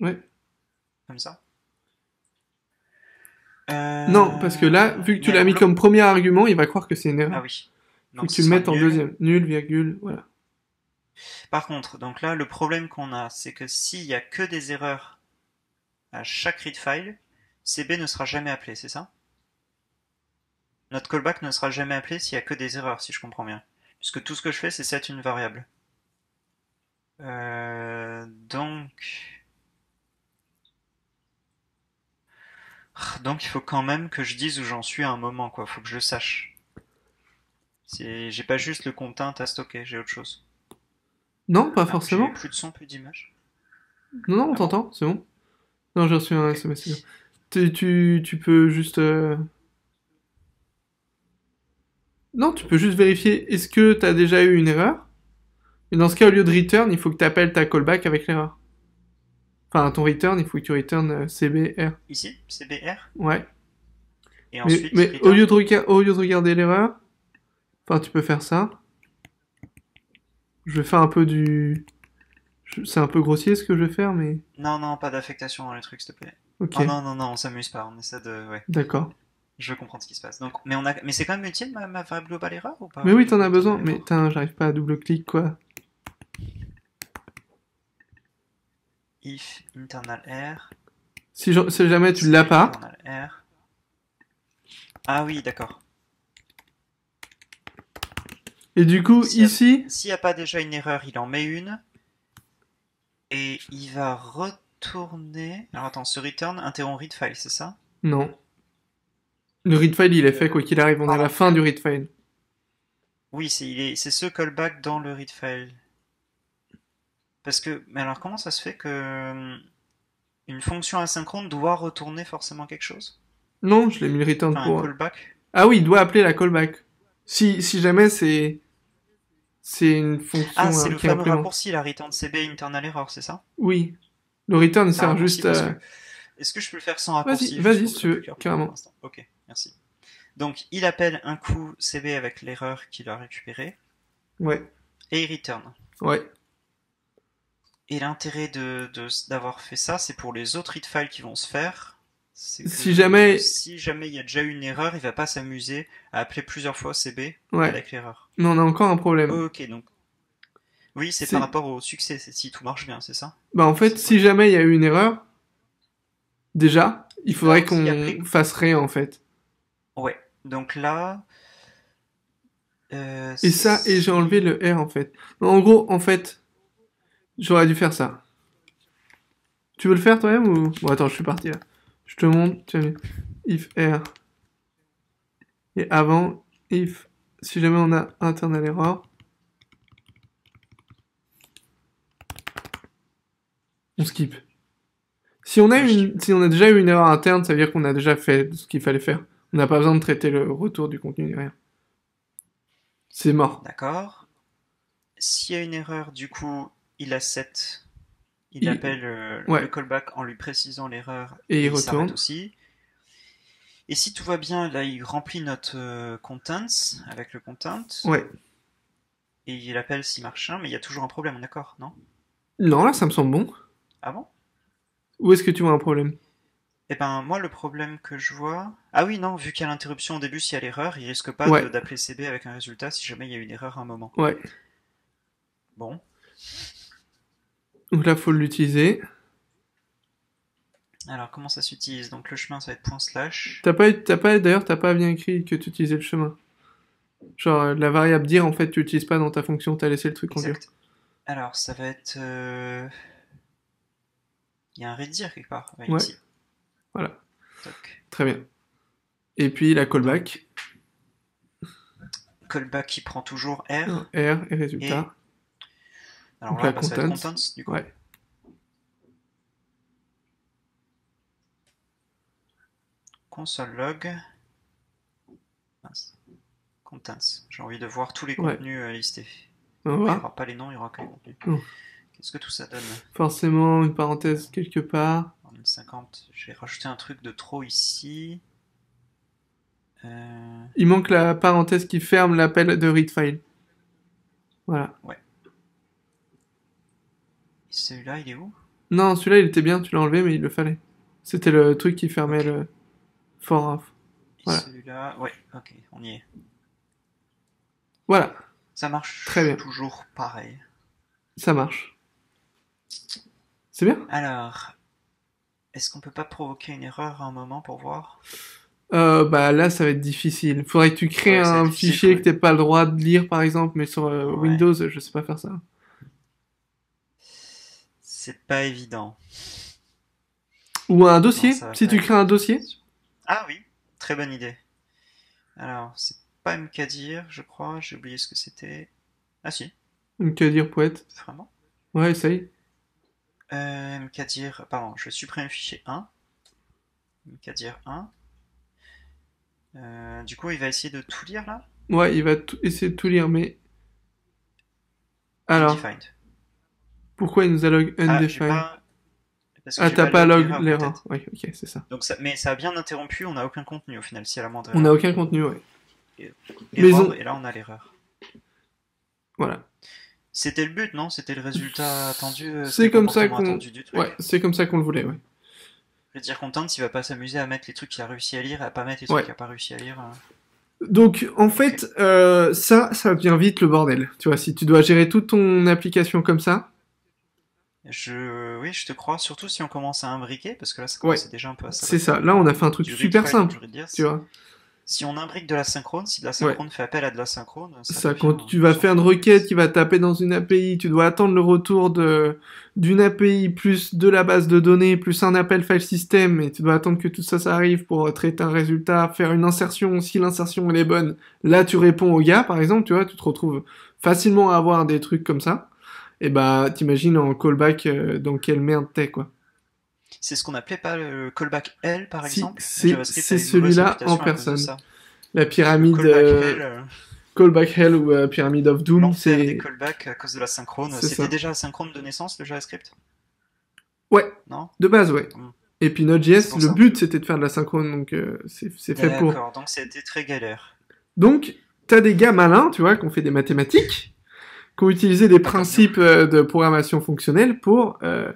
Ouais. Comme ça Euh, Non, parce que là, vu que tu mais l'as mis alors, comme premier argument, il va croire que c'est une erreur. Ah oui. Donc que tu le mettes en deuxième. Nul, virgule, voilà. Par contre, donc là, le problème qu'on a, c'est que s'il y a que des erreurs à chaque read file, CB ne sera jamais appelé, c'est ça? Notre callback ne sera jamais appelé s'il y a que des erreurs, si je comprends bien. Puisque tout ce que je fais, c'est set une variable. Euh, donc... Donc il faut quand même que je dise où j'en suis à un moment, quoi. Faut que je le sache. J'ai pas juste le content à stocker, j'ai autre chose. Non, pas forcément. Plus de son, plus d'image. Non, non, on t'entend, c'est bon. Non, j'ai reçu un Ok. SMS. Tu, tu, tu peux juste. euh, Non, tu peux juste vérifier est-ce que tu as déjà eu une erreur? Et dans ce cas, au lieu de return, il faut que tu appelles ta callback avec l'erreur. Enfin, ton return, il faut que tu return euh, CBR. Ici, CBR. Ouais. Et Mais, ensuite, mais au, return? lieu de rega- au lieu de regarder l'erreur, tu peux faire ça. Je vais faire un peu du. je- C'est un peu grossier ce que je vais faire, mais. Non, non, pas d'affectation dans les trucs, s'il te plaît. Ok. Oh non, non, non, on s'amuse pas, on essaie de. Ouais, D'accord. je veux comprendre ce qui se passe. Donc, mais on a, mais c'est quand même utile ma, ma variable globale erreur ou pas? Mais oui, t'en as besoin. Mais putain, j'arrive pas à double-clic, quoi. If internal R. Si, je- si jamais tu l'as pas, internal R. Ah oui, d'accord. Et du coup, ici, S'il n'y a pas déjà une erreur, il en met une. Et il va retourner. Alors attends, ce return interrompt read file, c'est ça? Non. Le read file, il est fait, quoi qu'il arrive. On est à la fin du read file. Oui, c'est il est, c'est ce callback dans le read file. Parce que, mais alors comment ça se fait que euh, une fonction asynchrone doit retourner forcément quelque chose? Non, je l'ai mis le return Enfin, un pour. callback Ah oui, il doit appeler la callback. Si, si jamais c'est. C'est une fonction Ah, c'est euh, le qui fameux raccourci, la return CB internal error, c'est ça? Oui. Le return sert juste à. que- Est-ce que je peux le faire sans raccourci? Vas-y, que si tu veux, carrément. Ok, merci. Donc, il appelle un coup CB avec l'erreur qu'il a récupérée Ouais. et il return. Ouais. Et l'intérêt de, de- d'avoir fait ça, c'est pour les autres read files qui vont se faire. Que Si jamais- Si jamais il y a déjà eu une erreur, il va pas s'amuser à appeler plusieurs fois CB Ouais. avec l'erreur. Mais on a encore un problème. Ok, donc. Oui, c'est par rapport au succès, c'est si tout marche bien, c'est ça? Bah en fait, si jamais il y a eu une erreur, déjà, il faudrait a qu'on fasse rien en fait. Ouais. Donc là. euh, Et ça, et j'ai enlevé le R en fait. En gros, en fait, j'aurais dû faire ça. Tu veux le faire toi-même ou... Bon attends, je suis parti là. Je te montre, tu as. If R. Et avant, if, si jamais on a internal error, on skip. Si on a une, si on a déjà eu une erreur interne, ça veut dire qu'on a déjà fait ce qu'il fallait faire. On n'a pas besoin de traiter le retour du contenu ni rien. C'est mort. D'accord. S'il y a une erreur, du coup, il a 7. Il, Il- appelle euh, ouais. le callback en lui précisant l'erreur. Et il s'arrête retourne. aussi. Et si tout va bien, là, il remplit notre euh, contents avec le content. Ouais. Et il appelle si machin, mais il y a toujours un problème, d'accord, non? Non, là, ça me semble bon. Ah bon? Où est-ce que tu vois un problème? Eh ben, moi, le problème que je vois. Ah oui, non, vu qu'il y a l'interruption au début, s'il y a l'erreur, il risque pas Ouais. d'appeler CB avec un résultat si jamais il y a une erreur à un moment. Ouais. Bon. Donc là, faut l'utiliser. Alors, comment ça s'utilise? Donc, le chemin, ça va être point slash. T'as pas, d'ailleurs, t'as pas bien écrit que tu utilisais le chemin. Genre, euh, la variable dire, en fait, tu utilises pas dans ta fonction, t'as laissé le truc conduire. Exact. Alors, ça va être. euh, Il y a un redir quelque part. Ouais, Ouais. ici. Voilà. Toc. Très bien. Et puis la callback, Callback qui prend toujours R. R et résultat. Alors Donc là, la bah, ça va être contents. du coup. Ouais. Console log. Mince. Contents. J'ai envie de voir tous les Ouais. contenus euh, listés. Va Il n'y aura pas les noms, il y aura que les contenus. Oh. Qu'est-ce que tout ça donne? Forcément, une parenthèse quelque part. En 1050, j'ai rajouté un truc de trop ici. Euh, Il manque la parenthèse qui ferme l'appel de read file. Voilà. Celui-là, il est où? Non, celui-là, il était bien, tu l'as enlevé, mais il le fallait. C'était le truc qui fermait le for off. Voilà. celui-là, ouais, ok, on y est. Voilà, Ça marche Très bien. toujours pareil. ça marche. C'est bien? Alors, est-ce qu'on peut pas provoquer une erreur à un moment pour voir? Euh, Bah là, ça va être difficile. Faudrait que tu crées Ouais, un fichier que t'aies pas le droit de lire, par exemple, mais sur euh, Ouais. Windows, je sais pas faire ça. C'est pas évident. Ou un dossier, Non, si tu crées un dossier. Ah oui, très bonne idée. Alors, c'est pas MKDir, je crois. J'ai oublié ce que c'était. Ah si, dire poète vraiment? Ouais, essaye. Euh, MKDir, pardon, je supprime le fichier 1. MKDir 1. Euh, du coup, il va essayer de tout lire là? Ouais, il va essayer de tout lire, mais. Alors. Pourquoi il nous a log Ah, undefined pas... parce que Ah, t'as pas log l'erreur, l'erreur. Ouais, ok, c'est ça. Donc ça... Mais ça a bien interrompu, on n'a aucun contenu au final, si à la moindre On n'a aucun contenu, ouais. Erreur, mais on- Et là, on a l'erreur. Voilà. C'était le but, non? C'était le résultat attendu euh, C'est comme ça qu'on-. Ouais, c'est comme ça qu'on le voulait, ouais. Je veux dire, content, il va pas s'amuser à mettre les trucs qu'il a réussi à lire et à pas mettre les Ouais. trucs qu'il a pas réussi à lire. euh. Donc, en fait, euh, ça, ça devient vite le bordel. Tu vois, si tu dois gérer toute ton application comme ça, Je... Oui, je te crois, surtout si on commence à imbriquer, parce que là, ça commence déjà un peu à c'est ça. Là, on a fait un truc super simple, dire. tu vois. Si on imbrique de la synchrone, si de la synchrone fait appel à de la synchrone, ça, Ça, quand tu vas faire une requête qui va taper dans une API, tu dois attendre le retour de d'une API plus de la base de données plus un appel file system et tu dois attendre que tout ça ça arrive pour euh, traiter un résultat, faire une insertion. Si l'insertion elle est bonne, là tu réponds au gars par exemple, tu vois, tu te retrouves facilement à avoir des trucs comme ça. Et bah t'imagines en callback euh, dans quelle merde t'es quoi. C'est ce qu'on appelait pas le callback L, par exemple? c'est- c'est celui-là en personne. La pyramide Callback euh, L, euh, callback hell ou euh, pyramide of doom, l'enfer des c'est callbacks à cause de la synchrone. C'est C'était déjà asynchrone de naissance, le JavaScript? Ouais, Non? De base ouais. Mm. Et puis C'est Node.js, le but c'était de faire de la synchrone, donc c'est c'est fait pour. D'accord, donc c'était très galère. Donc, t'as des gars malins, tu vois, qui ont fait des mathématiques, qui ont utilisé des principes euh, de programmation fonctionnelle pour euh,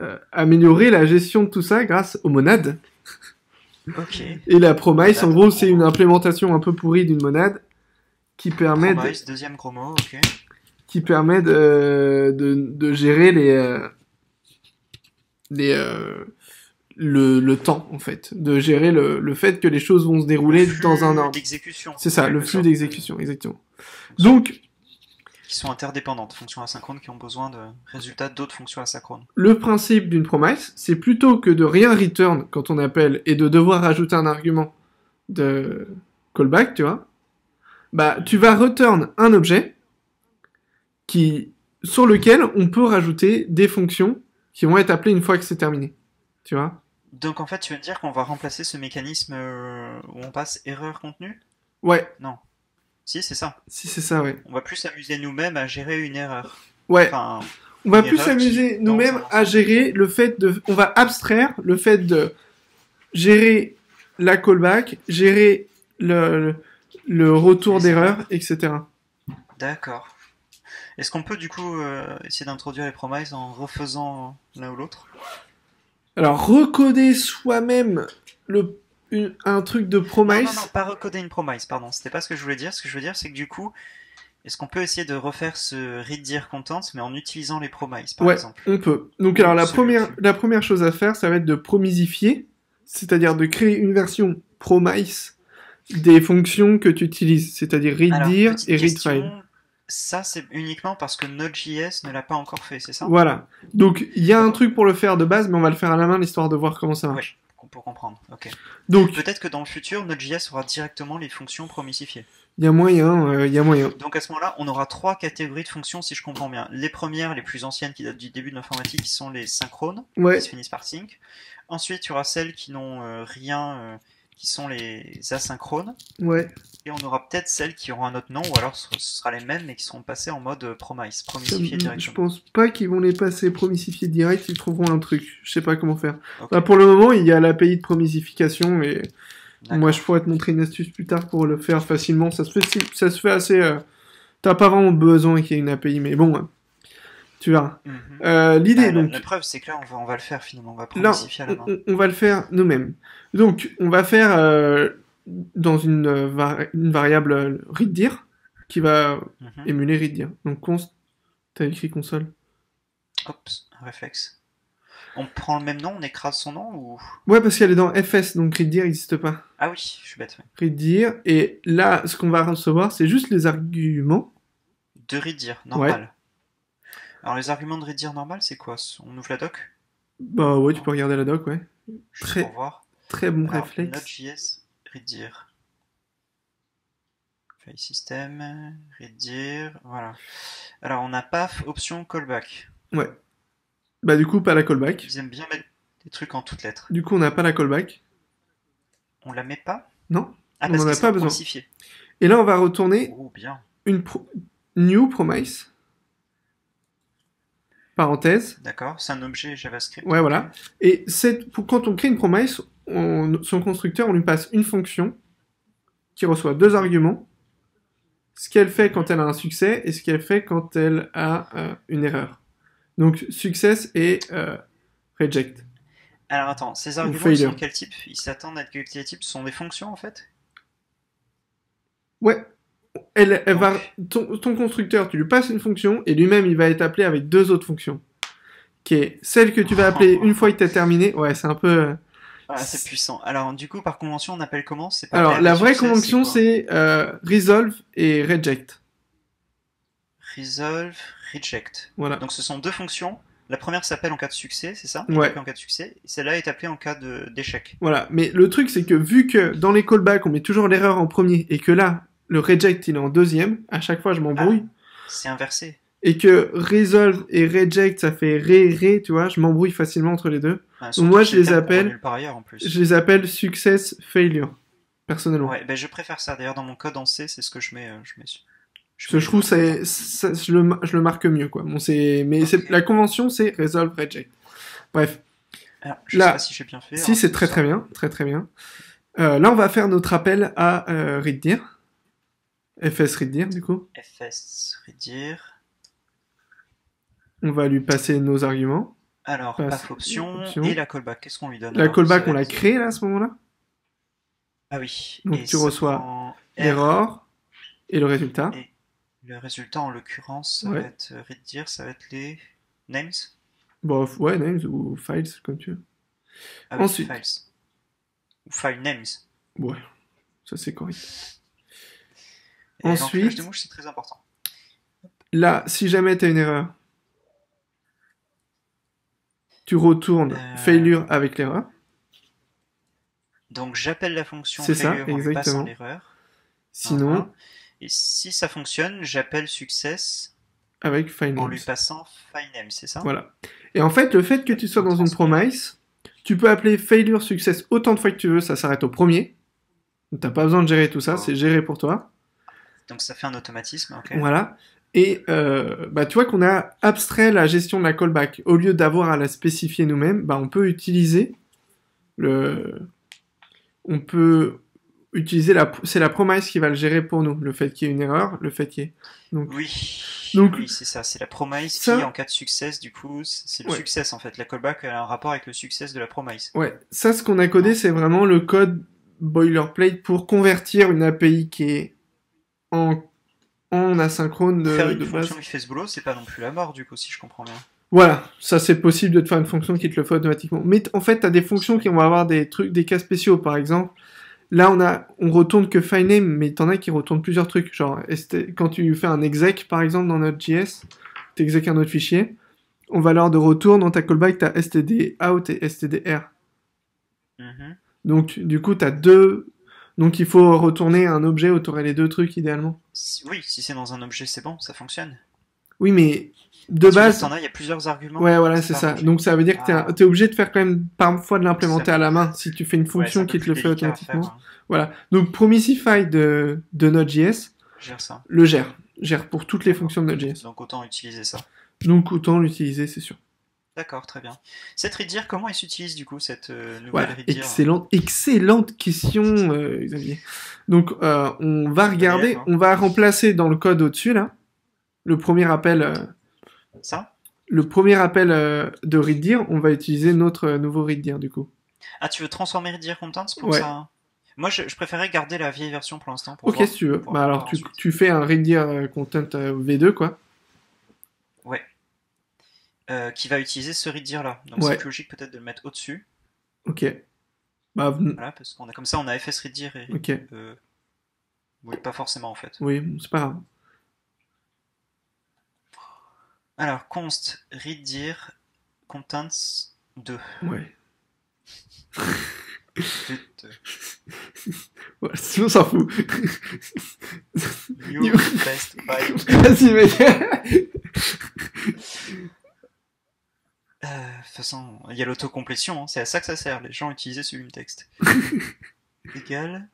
euh, améliorer la gestion de tout ça grâce aux monades. Et la promise, en gros, c'est une implémentation un peu pourrie d'une monade qui permet de, Promise, deuxième gros mot, ok. qui permet de, de, de gérer les, les, le, le temps, en fait. De gérer le, le fait que les choses vont se dérouler Le flux dans un ordre. d'exécution. C'est ça, le flux d'exécution, exactement. Donc, Qui sont interdépendantes, fonctions asynchrones qui ont besoin de résultats d'autres fonctions asynchrones. le principe d'une promise, c'est plutôt que de rien return quand on appelle et de devoir rajouter un argument de callback, tu vois, bah, tu vas return un objet qui, sur lequel on peut rajouter des fonctions qui vont être appelées une fois que c'est terminé. Tu vois? Donc en fait, tu veux dire qu'on va remplacer ce mécanisme euh, où on passe erreur contenu? Ouais, Si, c'est ça. si c'est ça, ouais. On va plus s'amuser nous-mêmes à gérer une erreur. Ouais, Enfin, on va plus s'amuser nous-mêmes à gérer le fait de... On va abstraire le fait de gérer la callback, gérer le, retour d'erreur, etc. d'accord. Est-ce qu'on peut du coup euh, essayer d'introduire les promises en refaisant l'un ou l'autre? Alors, recoder soi-même le, une- un truc de non, promise... non, non, pas recoder une promise, pardon. C'était pas ce que je voulais dire. Ce que je veux dire, c'est que du coup, est-ce qu'on peut essayer de refaire ce read dire content, mais en utilisant les promises, par Ouais, exemple on peut. Donc alors la première, la première chose à faire, ça va être de promisifier, c'est-à-dire de créer une version promise des fonctions que tu utilises, c'est-à-dire read et read question, file. Ça, c'est uniquement parce que Node.js ne l'a pas encore fait, c'est ça? Voilà. Donc il y a un truc pour le faire de base, mais on va le faire à la main, l'histoire de voir comment ça marche. Pour comprendre. Ok. Donc Peut-être que dans le futur, Node.js aura directement les fonctions promisifiées. il y a moyen, euh, il y a moyen. Donc à ce moment-là, on aura trois catégories de fonctions, si je comprends bien. Les premières, les plus anciennes, qui datent du début de l'informatique, sont les synchrones, Ouais, qui se finissent par sync. Ensuite, il y aura celles qui n'ont euh, rien, euh, qui sont les asynchrones. ouais. Et on aura peut-être celles qui auront un autre nom, ou alors ce sera les mêmes, mais qui seront passées en mode euh, promise, promisifié Je directement. pense pas qu'ils vont les passer promisifiés direct, ils trouveront un truc. Je sais pas comment faire. Bah, pour le moment, il y a l'API de promisification et. Moi, je pourrais te montrer une astuce plus tard pour le faire facilement. Ça se fait, ça se fait assez. euh, T'as pas vraiment besoin qu'il y ait une API, mais bon, euh, tu verras. Mhm. Euh, L'idée, Ah, la, donc, la preuve, c'est que là, on va, on va le faire finalement. On va là, promisifier à la main. on, on va le faire nous-mêmes. Donc, on va faire euh, dans une, euh, vari- une variable readdir qui va Mhm. émuler readdir. Donc, const, t'as écrit console. Oups, un réflexe. On prend le même nom, on écrase son nom ou? Ouais, parce qu'elle est dans FS, donc readdir n'existe pas. Ah oui, je suis bête. ouais. Readdir, et là, ce qu'on va recevoir, c'est juste les arguments. De readdir, normal. Alors les arguments de readdir normal, c'est quoi? On ouvre la doc? Bah ouais, tu peux regarder la doc, ouais. Très pour voir. Très bon Alors, réflexe. Node.js, readdir. file system, redir, voilà. Alors on a PAF option callback. Ouais. Bah du coup, pas la callback. Ils aiment bien mettre des trucs en toutes lettres. Du coup, on n'a pas la callback. On la met pas? Non. Ah, On parce en que a pas besoin. Et là, on va retourner Oh, bien. une pro- new promise. Parenthèse. D'accord, c'est un objet JavaScript. Ouais, voilà. Et pour, quand on crée une promise, on- son constructeur, on lui passe une fonction qui reçoit deux arguments. Ce qu'elle fait quand elle a un succès et ce qu'elle fait quand elle a euh, une erreur. Donc, success et euh, reject. Alors attends, ces arguments sont quel type? Ils s'attendent à quel type? Ce sont des fonctions en fait? Ouais. Elle, elle va, ton, ton constructeur, tu lui passes une fonction et lui-même, il va être appelé avec deux autres fonctions. Qui est celle que tu vas appeler une fois que tu as terminé. Ouais, c'est un peu. euh, Ah, c'est puissant. Alors du coup, par convention, on appelle comment? Pas Alors, la vraie convention, c'est euh, resolve et reject. Resolve, reject. Voilà. Donc ce sont deux fonctions. La première s'appelle en cas de succès, c'est ça? Ouais. En cas de succès. Celle-là est appelée en cas d'échec. Voilà. Mais le truc, c'est que vu que dans les callbacks, on met toujours l'erreur en premier et que là, le reject, il est en deuxième, à chaque fois, je m'embrouille. C'est inversé. Et que resolve et reject, ça fait ré, ré, tu vois, je m'embrouille facilement entre les deux. Surtout Moi, je les appelle- ailleurs en plus. Je les appelle success failure, personnellement. Ouais, ben je préfère ça. D'ailleurs, dans mon code en C, c'est ce que je mets. euh, je mets, je Parce que je trouve ça, je, le, je le marque mieux, quoi. Bon, c'est, mais la convention, c'est resolve, reject. Bref. Alors, je Là, sais pas si j'ai bien fait. Si, hein, c'est très ça. très bien, très très bien. Euh, là, on va faire notre appel à euh. FS du coup. FS, redir. On va lui passer nos arguments. Alors, Passe- paf option, option. et la callback. Qu'est-ce qu'on lui donne La alors callback, on l'a créée là à ce moment-là. Ah oui. Donc, Et tu reçois prend R. Error et le résultat. Et- Le résultat, en l'occurrence, ça Ouais. va être euh, redir, ça va être les names. Bon, ouais, names ou files, comme tu veux. Ah oui, Ensuite. files. Ou file names. Ouais, ça c'est correct. Et Ensuite- l'encodage de mouche, c'est très important. Là, si jamais tu as une erreur, tu retournes Euh. failure avec l'erreur. Donc, j'appelle la fonction C'est ça, failure en lui passant exactement. l'erreur. Sinon. Et si ça fonctionne, j'appelle success avec en lui passant file name, c'est ça? Voilà. Et en fait, le fait que tu sois dans une promise, tu peux appeler failure success autant de fois que tu veux, ça s'arrête au premier. Donc t'as pas besoin de gérer tout ça, Oh. c'est géré pour toi. Donc ça fait un automatisme, ok. Voilà. Et euh, bah, tu vois qu'on a abstrait la gestion de la callback. Au lieu d'avoir à la spécifier nous-mêmes, bah, on peut utiliser le. On peut utiliser la. C'est la promise qui va le gérer pour nous. Le fait qu'il y ait une erreur, le fait qu'il y ait. Donc, Oui, Donc- oui c'est ça, c'est la promise Ça- qui, en cas de succès, du coup, c'est le Ouais. succès en fait. La callback elle a un rapport avec le succès de la promise. Ouais, ça, ce qu'on a codé, c'est vraiment le code boilerplate pour convertir une API qui est en, en asynchrone de, Faire une de base. fonction qui fait ce boulot, c'est pas non plus la mort, du coup, si je comprends bien. Voilà, ça c'est possible de te faire une fonction qui te le fait automatiquement. Mais en fait, tu as des fonctions qui vont avoir des trucs, des cas spéciaux. Par exemple, là on a, on retourne que filename, mais t'en as qui retournent plusieurs trucs. Genre, quand tu fais un exec, par exemple, dans notre JS, tu exec un autre fichier, en valeur de retour dans ta callback, tu as std out et stdr. Mhm. Donc, du coup, tu as deux. Donc, il faut retourner un objet où tu les deux trucs idéalement. Oui, si c'est dans un objet, c'est bon, ça fonctionne. Oui, mais de Parce base. il y a plusieurs arguments. Ouais, voilà, c'est ça. Donc, ça veut dire que t'es Ah. es obligé de faire quand même parfois de l'implémenter à la main si tu fais une fonction qui te le fait automatiquement. faire, hein. Voilà. Donc, Promisify de, de Node.js Gère ça. le gère. Gère pour toutes les fonctions de Node.js. Donc autant utiliser ça. Donc, autant l'utiliser, c'est sûr. D'accord, très bien. Cette redir, comment elle s'utilise du coup, cette euh, nouvelle Voilà, redir excellente, excellente question, euh, Xavier. Donc, euh, on va regarder, hein. on va remplacer dans le code au-dessus, là, le premier appel, euh, Ça le premier appel de readdir, on va utiliser notre nouveau readdir, du coup. Ah, tu veux transformer redir contents pour Ouais. ça Moi, je, je préférais garder la vieille version pour l'instant. Ok, voir- si tu veux. Bah alors, tu, fais un readdir euh, content euh, V2, quoi. Ouais. Euh, qui va utiliser ce redir là. Donc Ouais. c'est plus logique peut-être de le mettre au-dessus. Ok. Bah, Voilà, parce qu'on a comme ça, on a FS redir et. ok. euh, Oui, pas forcément en fait. Oui, c'est pas grave. Alors, const redir contents 2. Ouais. Voilà, sinon, on s'en fout. New You- best. Vas-y, mec. Euh, De toute façon, il y a l'autocomplétion, hein, c'est à ça que ça sert. Les gens utilisaient ce texte. Égal.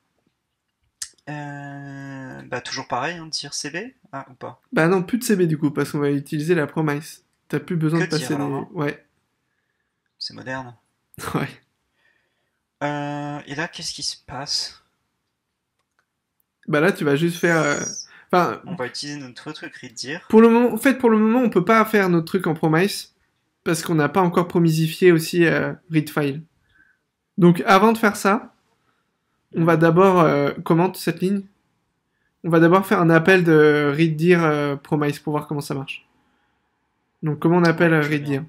Euh, bah toujours pareil, hein, dire CB Ah, ou pas bah non, plus de CB du coup, parce qu'on va utiliser la promise. T'as plus besoin Que de passer alors, hein Ouais, C'est moderne. ouais. Euh, et là, qu'est-ce qui se passe? Bah là, tu vas juste faire... Enfin, On va utiliser notre truc dire. pour le moment, en fait, pour le moment, on peut pas faire notre truc en promise, parce qu'on n'a pas encore promisifié aussi euh, read file. Donc, avant de faire ça, on va d'abord... Euh, commente cette ligne. On va d'abord faire un appel de read dire euh, promise pour voir comment ça marche. Donc, comment on appelle euh, je veux read bien. dire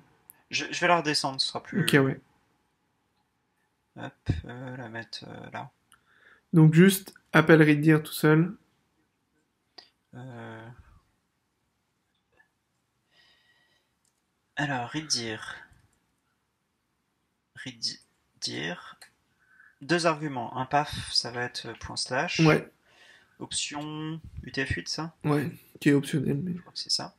Je, je vais la redescendre, ce sera plus. Ok, ouais. Hop, euh, la mettre euh, là. Donc, juste appel read dire tout seul. Alors, di- dire. Deux arguments. Un paf, ça va être point slash. Ouais, Option UTF-8, ça? Ouais, qui est optionnel, mais... Je crois que c'est ça.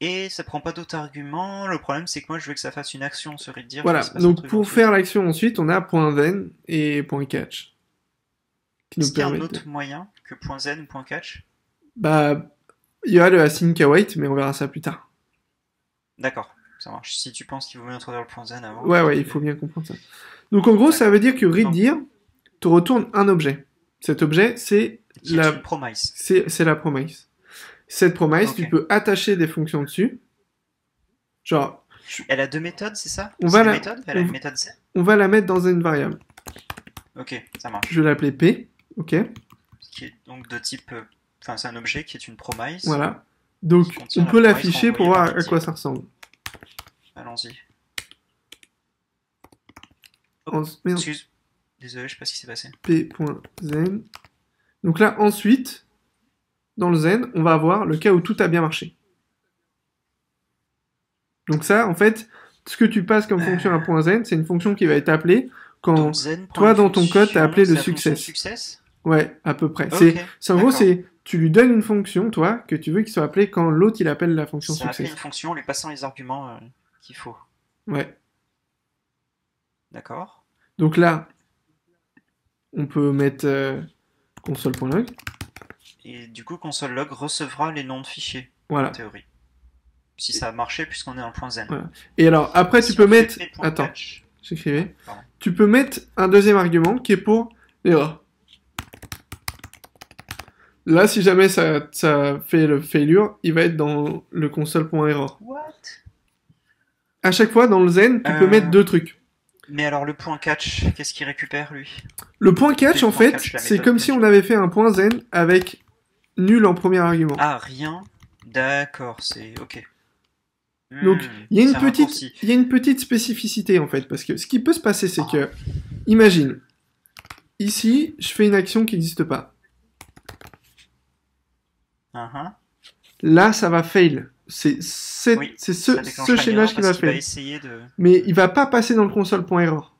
Et ça prend pas d'autres arguments. Le problème, c'est que moi, je veux que ça fasse une action sur read dire. Voilà, donc pour faire l'action ensuite, on a point .then et point .catch. Qui nous Est-ce qu'il y a un permettent autre moyen que point .zen ou point .catch? Bah, il y a le async await, mais on verra ça plus tard. D'accord, ça marche. Si tu penses qu'il vaut mieux introduire le point .zen avant. Ouais, ouais, il faut bien comprendre ça. Donc en gros, ça veut dire que dire te retourne un objet. Cet objet, c'est la, une promise. c'est, la promise. Cette promise, Ok. tu peux attacher des fonctions dessus. Genre, Elle a deux méthodes, c'est ça? On va la- méthodes Elle a on- une méthode Z? on va la mettre dans une variable. Ok, ça marche. Je vais l'appeler P, ok Qui est donc de type. euh, Enfin, c'est un objet qui est une promise. Voilà. Donc, on peut l'afficher pour voir à quoi ça ressemble. Allons-y. Merde. Excuse. Désolé, je sais pas ce qui s'est passé. p.zen. Donc là, ensuite, dans le zen, on va avoir le cas où tout a bien marché. Donc ça, en fait, ce que tu passes comme fonction à point zen, c'est une fonction qui va être appelée quand... Donc, Zen prend toi, dans ton code, t'as fonction, appelé le success. success Ouais, à peu près. C'est, en gros, c'est tu lui donnes une fonction, toi, que tu veux qu'il soit appelé quand l'autre il appelle la fonction appelle success. une fonction en lui passant les arguments euh, qu'il faut. Ouais. D'accord Donc là, on peut mettre euh, console.log. Et du coup, console log recevra les noms de fichiers, Voilà. en théorie. Si ça a marché, puisqu'on est en point zen. Et alors, après, tu peux mettre. Attends, j'écrivais. Tu peux mettre un deuxième argument qui est pour l'erreur. Là, si jamais ça, ça fait le failure, il va être dans le console.error. What? À chaque fois, dans le zen, tu peux Euh. mettre deux trucs. Mais alors, le point catch, qu'est-ce qu'il récupère, lui? Le point catch, en fait, c'est comme si on avait fait un point zen avec nul en premier argument. Ah, rien D'accord, c'est... Ok. Donc, Hmm, Il y, a une c'est un petite, raccourci. il y a une petite spécificité en fait, parce que ce qui peut se passer, c'est que, imagine, ici, je fais une action qui n'existe pas. Uh-huh. Là, ça va fail. C'est Oui, ce, ce chaînage qui va fail. de... Mais il va pas passer dans le console.error.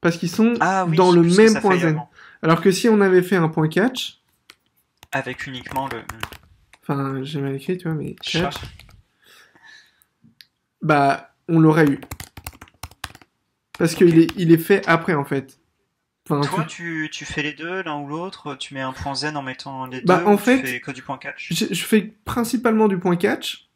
Parce qu'ils sont Ah oui, dans le même point zen. Alors que si on avait fait un point catch, Avec uniquement le... enfin, j'ai mal écrit, tu vois, mais catch, bah, on l'aurait eu. Parce qu'il est, il est fait après, en fait. Enfin, Toi, tu- fais les deux, l'un ou l'autre, tu mets un point zen en mettant les Bah, deux, en ou fait, tu fais que du point catch je, je fais principalement du point catch,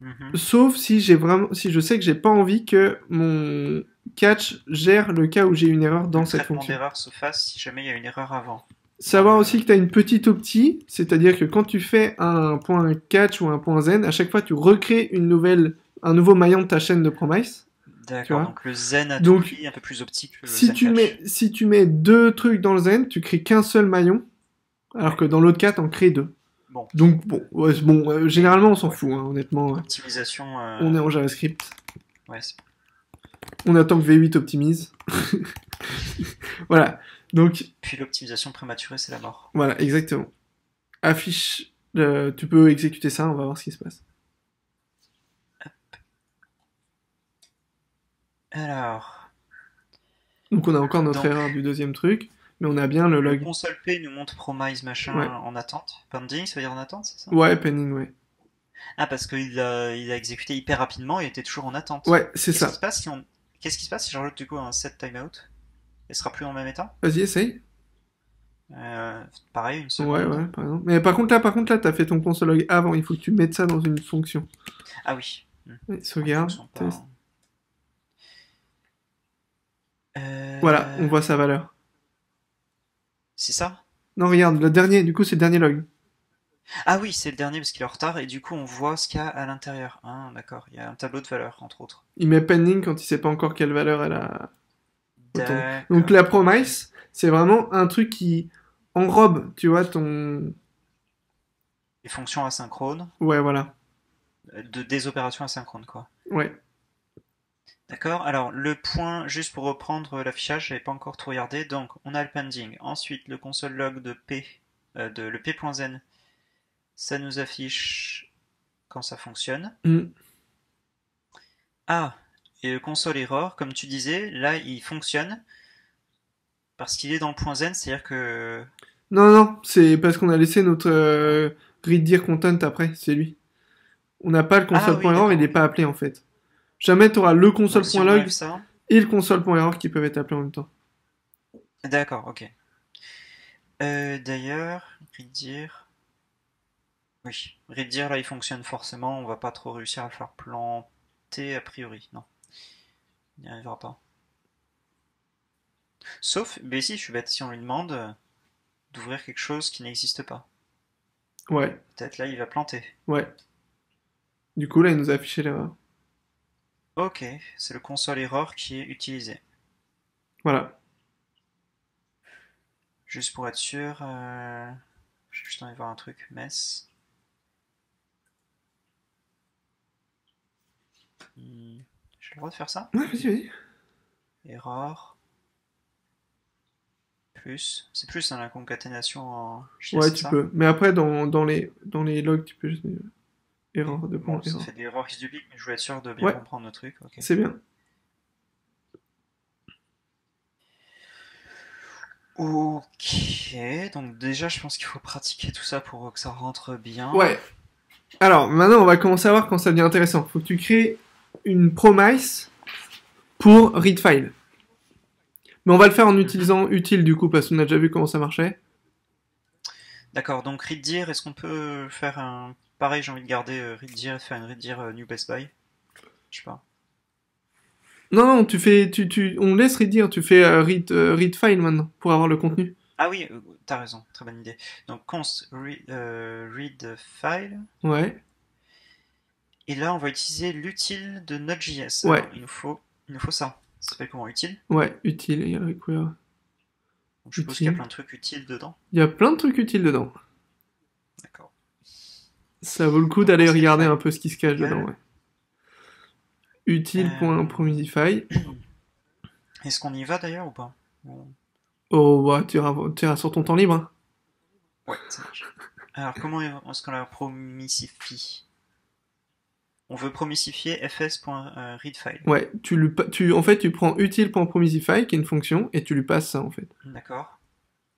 Mhm. sauf si j'ai vraiment, si je sais que j'ai pas envie que mon catch gère le cas où j'ai une erreur dans Le cette fonction. d'erreur se fasse si jamais il y a une erreur avant. Savoir aussi que tu as une petite optie, c'est-à-dire que quand tu fais un point catch ou un point zen, à chaque fois tu recrées une nouvelle, un nouveau maillon de ta chaîne de promise. D'accord, donc le zen a Donc, tout un peu plus optique que le Si zen tu, catch. mets, si tu mets deux trucs dans le zen, tu crées qu'un seul maillon, alors que dans l'autre cas, t'en crées deux. Bon, Donc bon, ouais, bon euh, généralement on s'en Ouais. fout, hein, honnêtement. optimisation... euh, On est en JavaScript, ouais, on attend que V8 optimise. voilà, donc Puis l'optimisation prématurée, c'est la mort. voilà, exactement. Affiche, euh, tu peux exécuter ça, on va voir ce qui se passe. Alors... Donc on a encore notre Donc- erreur du deuxième truc, mais on a bien le Le log. console P nous montre promise machin Ouais. en attente. Pending, ça veut dire en attente, c'est ça? Ouais, pending, ouais. Ah, parce qu'il a, il a exécuté hyper rapidement et était toujours en attente. Ouais, c'est Qu'est-ce ça. qui se passe si on... Qu'est-ce qui se passe si je rajoute du coup un set timeout? Elle sera plus en même état? Vas-y, essaye. Euh, Pareil, une seconde. Ouais, ouais, par exemple. Mais par contre, là, par contre, là, t'as fait ton console log avant. Il faut que tu mettes ça dans une fonction. Ah oui. Ouais, Sauvegarde, test. Euh, Voilà, on voit sa valeur. C'est ça? Non, regarde, le dernier, du coup, c'est le dernier log. Ah oui, c'est le dernier parce qu'il est en retard et du coup on voit ce qu'il y a à l'intérieur. Ah, d'accord, il y a un tableau de valeurs entre autres. Il met pending quand il sait pas encore quelle valeur elle a. Donc la promise, c'est vraiment un truc qui enrobe, tu vois, ton... Les fonctions asynchrones, Ouais, voilà. euh, de, des opérations asynchrones quoi. Ouais. D'accord, alors le point, juste pour reprendre l'affichage, j'avais pas encore tout regardé, donc on a le pending. Ensuite, le console log de P, euh, de le P.zen, ça nous affiche quand ça fonctionne. Mm. Ah, et le console error, comme tu disais, là il fonctionne parce qu'il est dans le point zen, c'est-à-dire que. Non, non, c'est parce qu'on a laissé notre euh, content après, c'est lui. On n'a pas le Ah oui, console.error, il n'est pas appelé en fait. Jamais tu auras le si console.log et le console.error qui peuvent être appelés en même temps. D'accord, ok. Euh, D'ailleurs, readdir. Oui, readdir là il fonctionne forcément, on va pas trop réussir à le faire planter a priori, non. Il n'y arrivera pas. Sauf, mais si, je suis bête, si on lui demande d'ouvrir quelque chose qui n'existe pas. Ouais, Peut-être là il va planter. ouais. Du coup, là, il nous a affiché l'erreur. Ok, c'est le console error qui est utilisé. Voilà. Juste pour être sûr, euh... j'ai juste envie de voir un truc, mess. Hmm, J'ai le droit de faire ça? Ouais, vas-y, vas-y. Error. Plus. C'est plus hein, la concaténation en Ouais, tu ça? peux. Mais après, dans, dans, les, dans les logs, tu peux juste erreur de Bon, point, ça erreur. fait des erreurs qui se dupliquent, mais je voulais être sûr de bien Ouais. comprendre le truc. C'est bien. Ok, donc déjà je pense qu'il faut pratiquer tout ça pour que ça rentre bien. Ouais. Alors, maintenant, on va commencer à voir quand ça devient intéressant. Faut que tu crées une promise pour read file. Mais on va le faire en utilisant utile du coup, parce qu'on a déjà vu comment ça marchait. D'accord, donc readdir, est-ce qu'on peut faire un... Pareil, j'ai envie de garder euh, faire une readdir euh, new best buy Je sais pas. Non, non, tu fais, tu, tu, on laisse read dire, tu fais euh, read, euh, read file maintenant pour avoir le contenu. Ah oui, euh, t'as raison, très bonne idée. Donc const read, read file, Ouais. et là on va utiliser l'utile de Node.js. Ouais. Alors, il nous faut, il nous faut ça. Ça s'appelle comment utile? Ouais, utile, il y a le require. Donc, je suppose qu'il y a plein de trucs utiles dedans. Il y a plein de trucs utiles dedans. Ça vaut le coup d'aller regarder un peu ce qui se cache Ouais. dedans, ouais. Utile.promisify. Est-ce qu'on y va d'ailleurs ou pas? Oh, bah, tu iras, tu iras sur ton temps libre. hein. Ouais, ça marche. Alors, comment est-ce qu'on la promissifie? On veut promissifier fs.readfile. Ouais, tu lui, tu, en fait, tu prends utile.promisify, qui est une fonction, et tu lui passes ça, en fait. D'accord.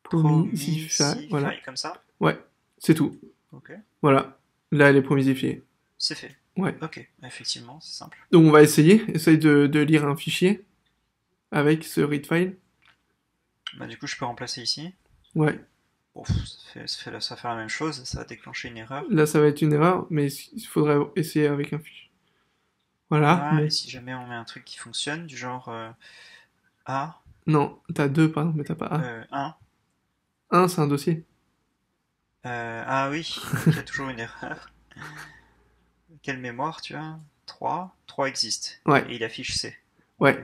Promisify, voilà. comme ça? Ouais, c'est tout. Ok. Voilà. Là, elle est promisifiée. C'est fait. Ouais. Ok, effectivement, c'est simple. Donc, on va essayer. Essaye de, de lire un fichier avec ce read file. Bah, du coup, je peux remplacer ici. Ouais. Bon, ça fait, ça, fait, ça fait la même chose, ça va déclencher une erreur. Là, ça va être une erreur, mais il faudrait essayer avec un fichier. Voilà. Ah, mais- et si jamais on met un truc qui fonctionne, du genre euh, A, Non, t'as deux, par exemple, mais t'as pas un. euh, 1, Un, c'est un dossier. Euh, ah oui, il y a toujours une erreur. Quelle mémoire tu as? 3 3 existe. Ouais. Et il affiche C. Ouais.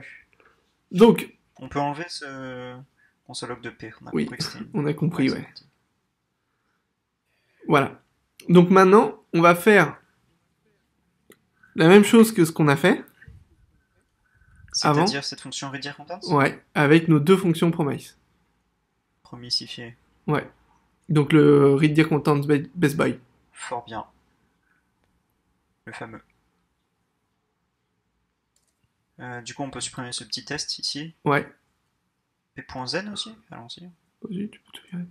Donc, On peut enlever ce console log de P. On a Oui, compris une- on a compris, ouais. Voilà. Donc maintenant, on va faire la même chose que ce qu'on a fait. C'est-à-dire cette fonction readire content ouais, avec nos deux fonctions promise. Promissifier. Ouais. Donc le read dire content be- best by. Fort bien. Le fameux. Euh, du coup, on peut supprimer ce petit test ici. Ouais. P.zen aussi Allons-y. Vas-y, tu peux tout virer.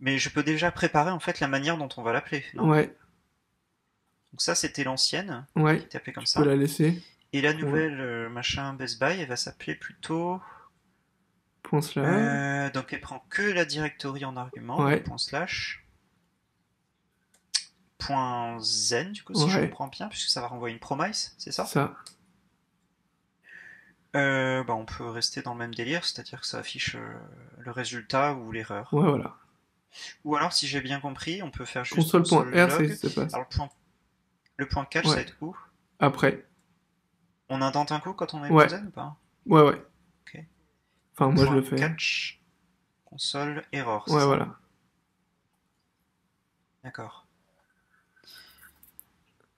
Mais je peux déjà préparer en fait la manière dont on va l'appeler. Ouais, Donc ça, c'était l'ancienne, qui ouais, était appelée comme tu ça. peux la laisser. Et la nouvelle euh, machin Best Buy, elle va s'appeler plutôt. Point slash. Euh, donc elle prend que la directory en argument. Ouais. Point slash. Point zen, du coup, si je comprends bien, puisque ça va renvoyer une promise, c'est ça? Ça. euh, bah, On peut rester dans le même délire, c'est-à-dire que ça affiche euh, le résultat ou l'erreur. Ouais, voilà. Ou alors, si j'ai bien compris, on peut faire juste Console.R, ça log. n'existe pas. Alors, le point, le point catch, Ouais. ça va être où? Après. On indente un coup quand on met Ouais. point zen ou pas? Ouais, ouais. Enfin, moi, je le fais. Catch, console, error. Ouais, ça voilà. D'accord.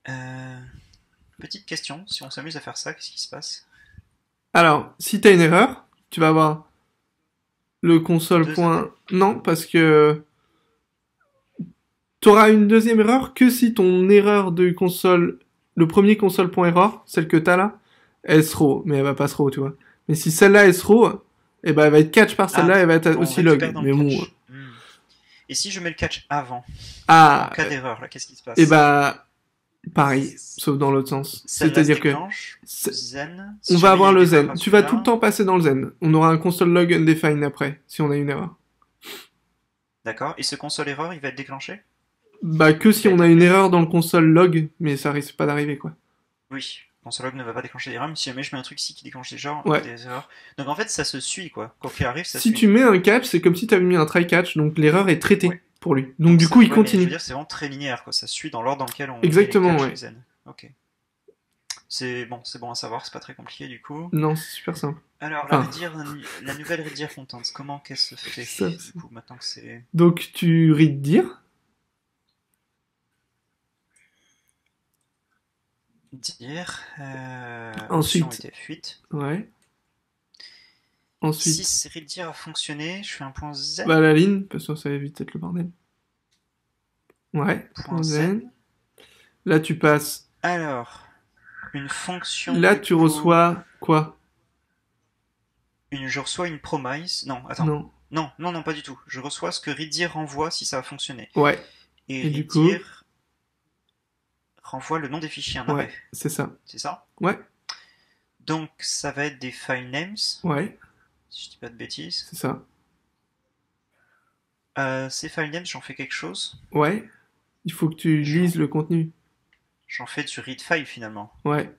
Euh, Petite question, si on s'amuse à faire ça, qu'est-ce qui se passe? Alors, si t'as une erreur, tu vas avoir le console. Deux point- Non, parce que t'auras une deuxième erreur que si ton erreur de console, le premier console.error, celle que t'as là, elle se throw, mais elle va pas se throw, tu vois. Mais si celle-là est throw, eh ben elle va être catch par celle-là, Ah, elle va être aussi log. Mais bon. catch. Hmm. Et si je mets le catch avant, Ah, en cas d'erreur, là, qu'est-ce qui se passe? et bah pareil, sauf dans l'autre sens. C'est-à-dire que on va avoir le zen. Tu vas tout le temps passer dans le zen. On aura un console log undefined après, si on a une erreur. D'accord. Et ce console erreur, il va être déclenché? Bah que si on a une erreur dans le console log, mais ça risque pas d'arriver quoi. Oui. Console log ne va pas déclencher d'erreur, mais si jamais je mets un truc ici qui déclenche des, genres, Ouais. des erreurs. Donc en fait, ça se suit, quoi. Quoi qu'il arrive, ça Si suit. tu mets un catch, c'est comme si tu avais mis un try catch, donc l'erreur est traitée Ouais. pour lui. Donc du coup, il ouais, Je continue. veux dire, c'est vraiment très linéaire, quoi. Ça suit dans l'ordre dans lequel on. les Exactement, ouais. les zen. Ok. C'est bon, c'est bon à savoir, c'est pas très compliqué du coup. Non, c'est super simple. Alors, la, redir- la nouvelle Redir Content, comment qu'elle se fait Ça, du coup, maintenant que c'est. Donc tu read dire, Dire. Euh, Ensuite. option ETF8. ouais. Ensuite, Si Redir a fonctionné, je fais un point Z. bah la ligne, parce que ça évite peut-être le bordel. Ouais. point zen. Là tu passes. Alors, une fonction. Là tu coup, reçois quoi? Une, je reçois une promise. Non, attends. Non. Non, non, non, pas du tout. Je reçois ce que Redir renvoie si ça a fonctionné. Ouais, Et, Et du Redir renvoie le nom des fichiers, un Ouais. c'est ça. C'est ça? Ouais. Donc, ça va être des file names, Ouais, si je dis pas de bêtises. c'est ça. Euh, ces file names, j'en fais quelque chose? Ouais. Il faut que tu lises le contenu. J'en fais du read file finalement. Ouais.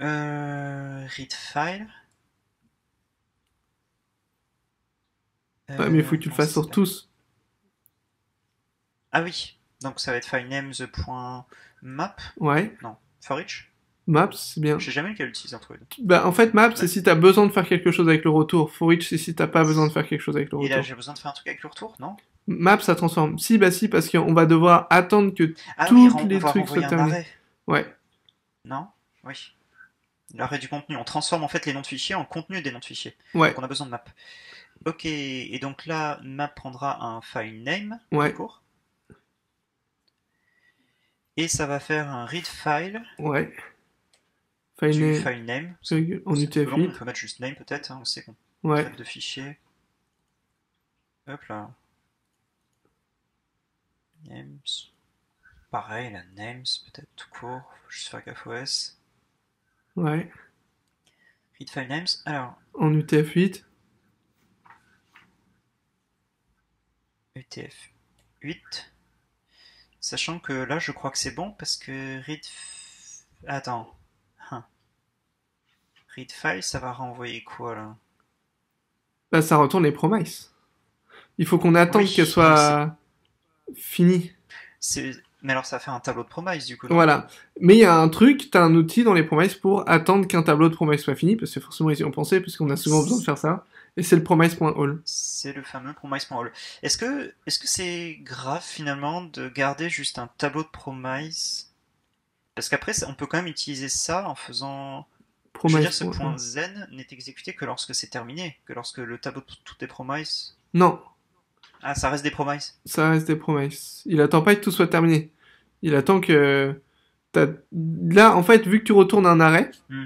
Euh, read file. Ouais, mais il faut que tu le Euh, fasses sur tous. Ah oui. Donc ça va être filenames.map. Ouais. Non, for each. Maps, c'est bien. Je sais jamais lequel utiliser entre les deux. Bah, en fait, Maps, c'est si t'as besoin de faire quelque chose avec le retour. For each, c'est si t'as pas besoin de faire quelque chose avec le Et là, retour. j'ai besoin de faire un truc avec le retour, non Maps, ça transforme. Si, bah si, parce qu'on va devoir attendre que. Ah oui, ren- les trucs terminés. arrêt. Ouais. Non? Oui. L'arrêt du contenu. On transforme en fait les noms de fichiers en contenu des noms de fichiers. Ouais. Donc on a besoin de map. Ok, et donc là, map prendra un file name Ouais. Et ça va faire un read file Ouais. du File name, file name. on UTF-8. peut mettre juste name peut-être, hein, on sait qu'on Ouais. traite de fichiers. Hop là. Names. Pareil, la names, peut-être tout court, faut juste faire gaffe au S. Ouais. Read file names. Alors, En UTF-8. ETF 8. Sachant que là, je crois que c'est bon parce que read. Attends. Hein. Read file, ça va renvoyer quoi là? Bah, ça retourne les promises. Il faut qu'on attende Oui, qu'elles soient finies. C'est. Mais alors, ça va faire un tableau de promise du coup. Voilà. Mais il y a un truc, t'as un outil dans les promises pour attendre qu'un tableau de promises soit fini, parce que forcément ils y ont pensé, parce qu'on a souvent besoin de faire ça. Et c'est le promise.all. C'est le fameux promise.all. Est-ce que est-ce que c'est grave finalement de garder juste un tableau de promise? Parce qu'après, on peut quand même utiliser ça en faisant. Je veux dire, ce point zen n'est exécuté que lorsque c'est terminé, que lorsque le tableau de toutes les promises. Non, Ah, ça reste des promises. ça reste des promises. Il attend pas que tout soit terminé. Il attend que là, en fait, vu que tu retournes un arrêt, Hmm,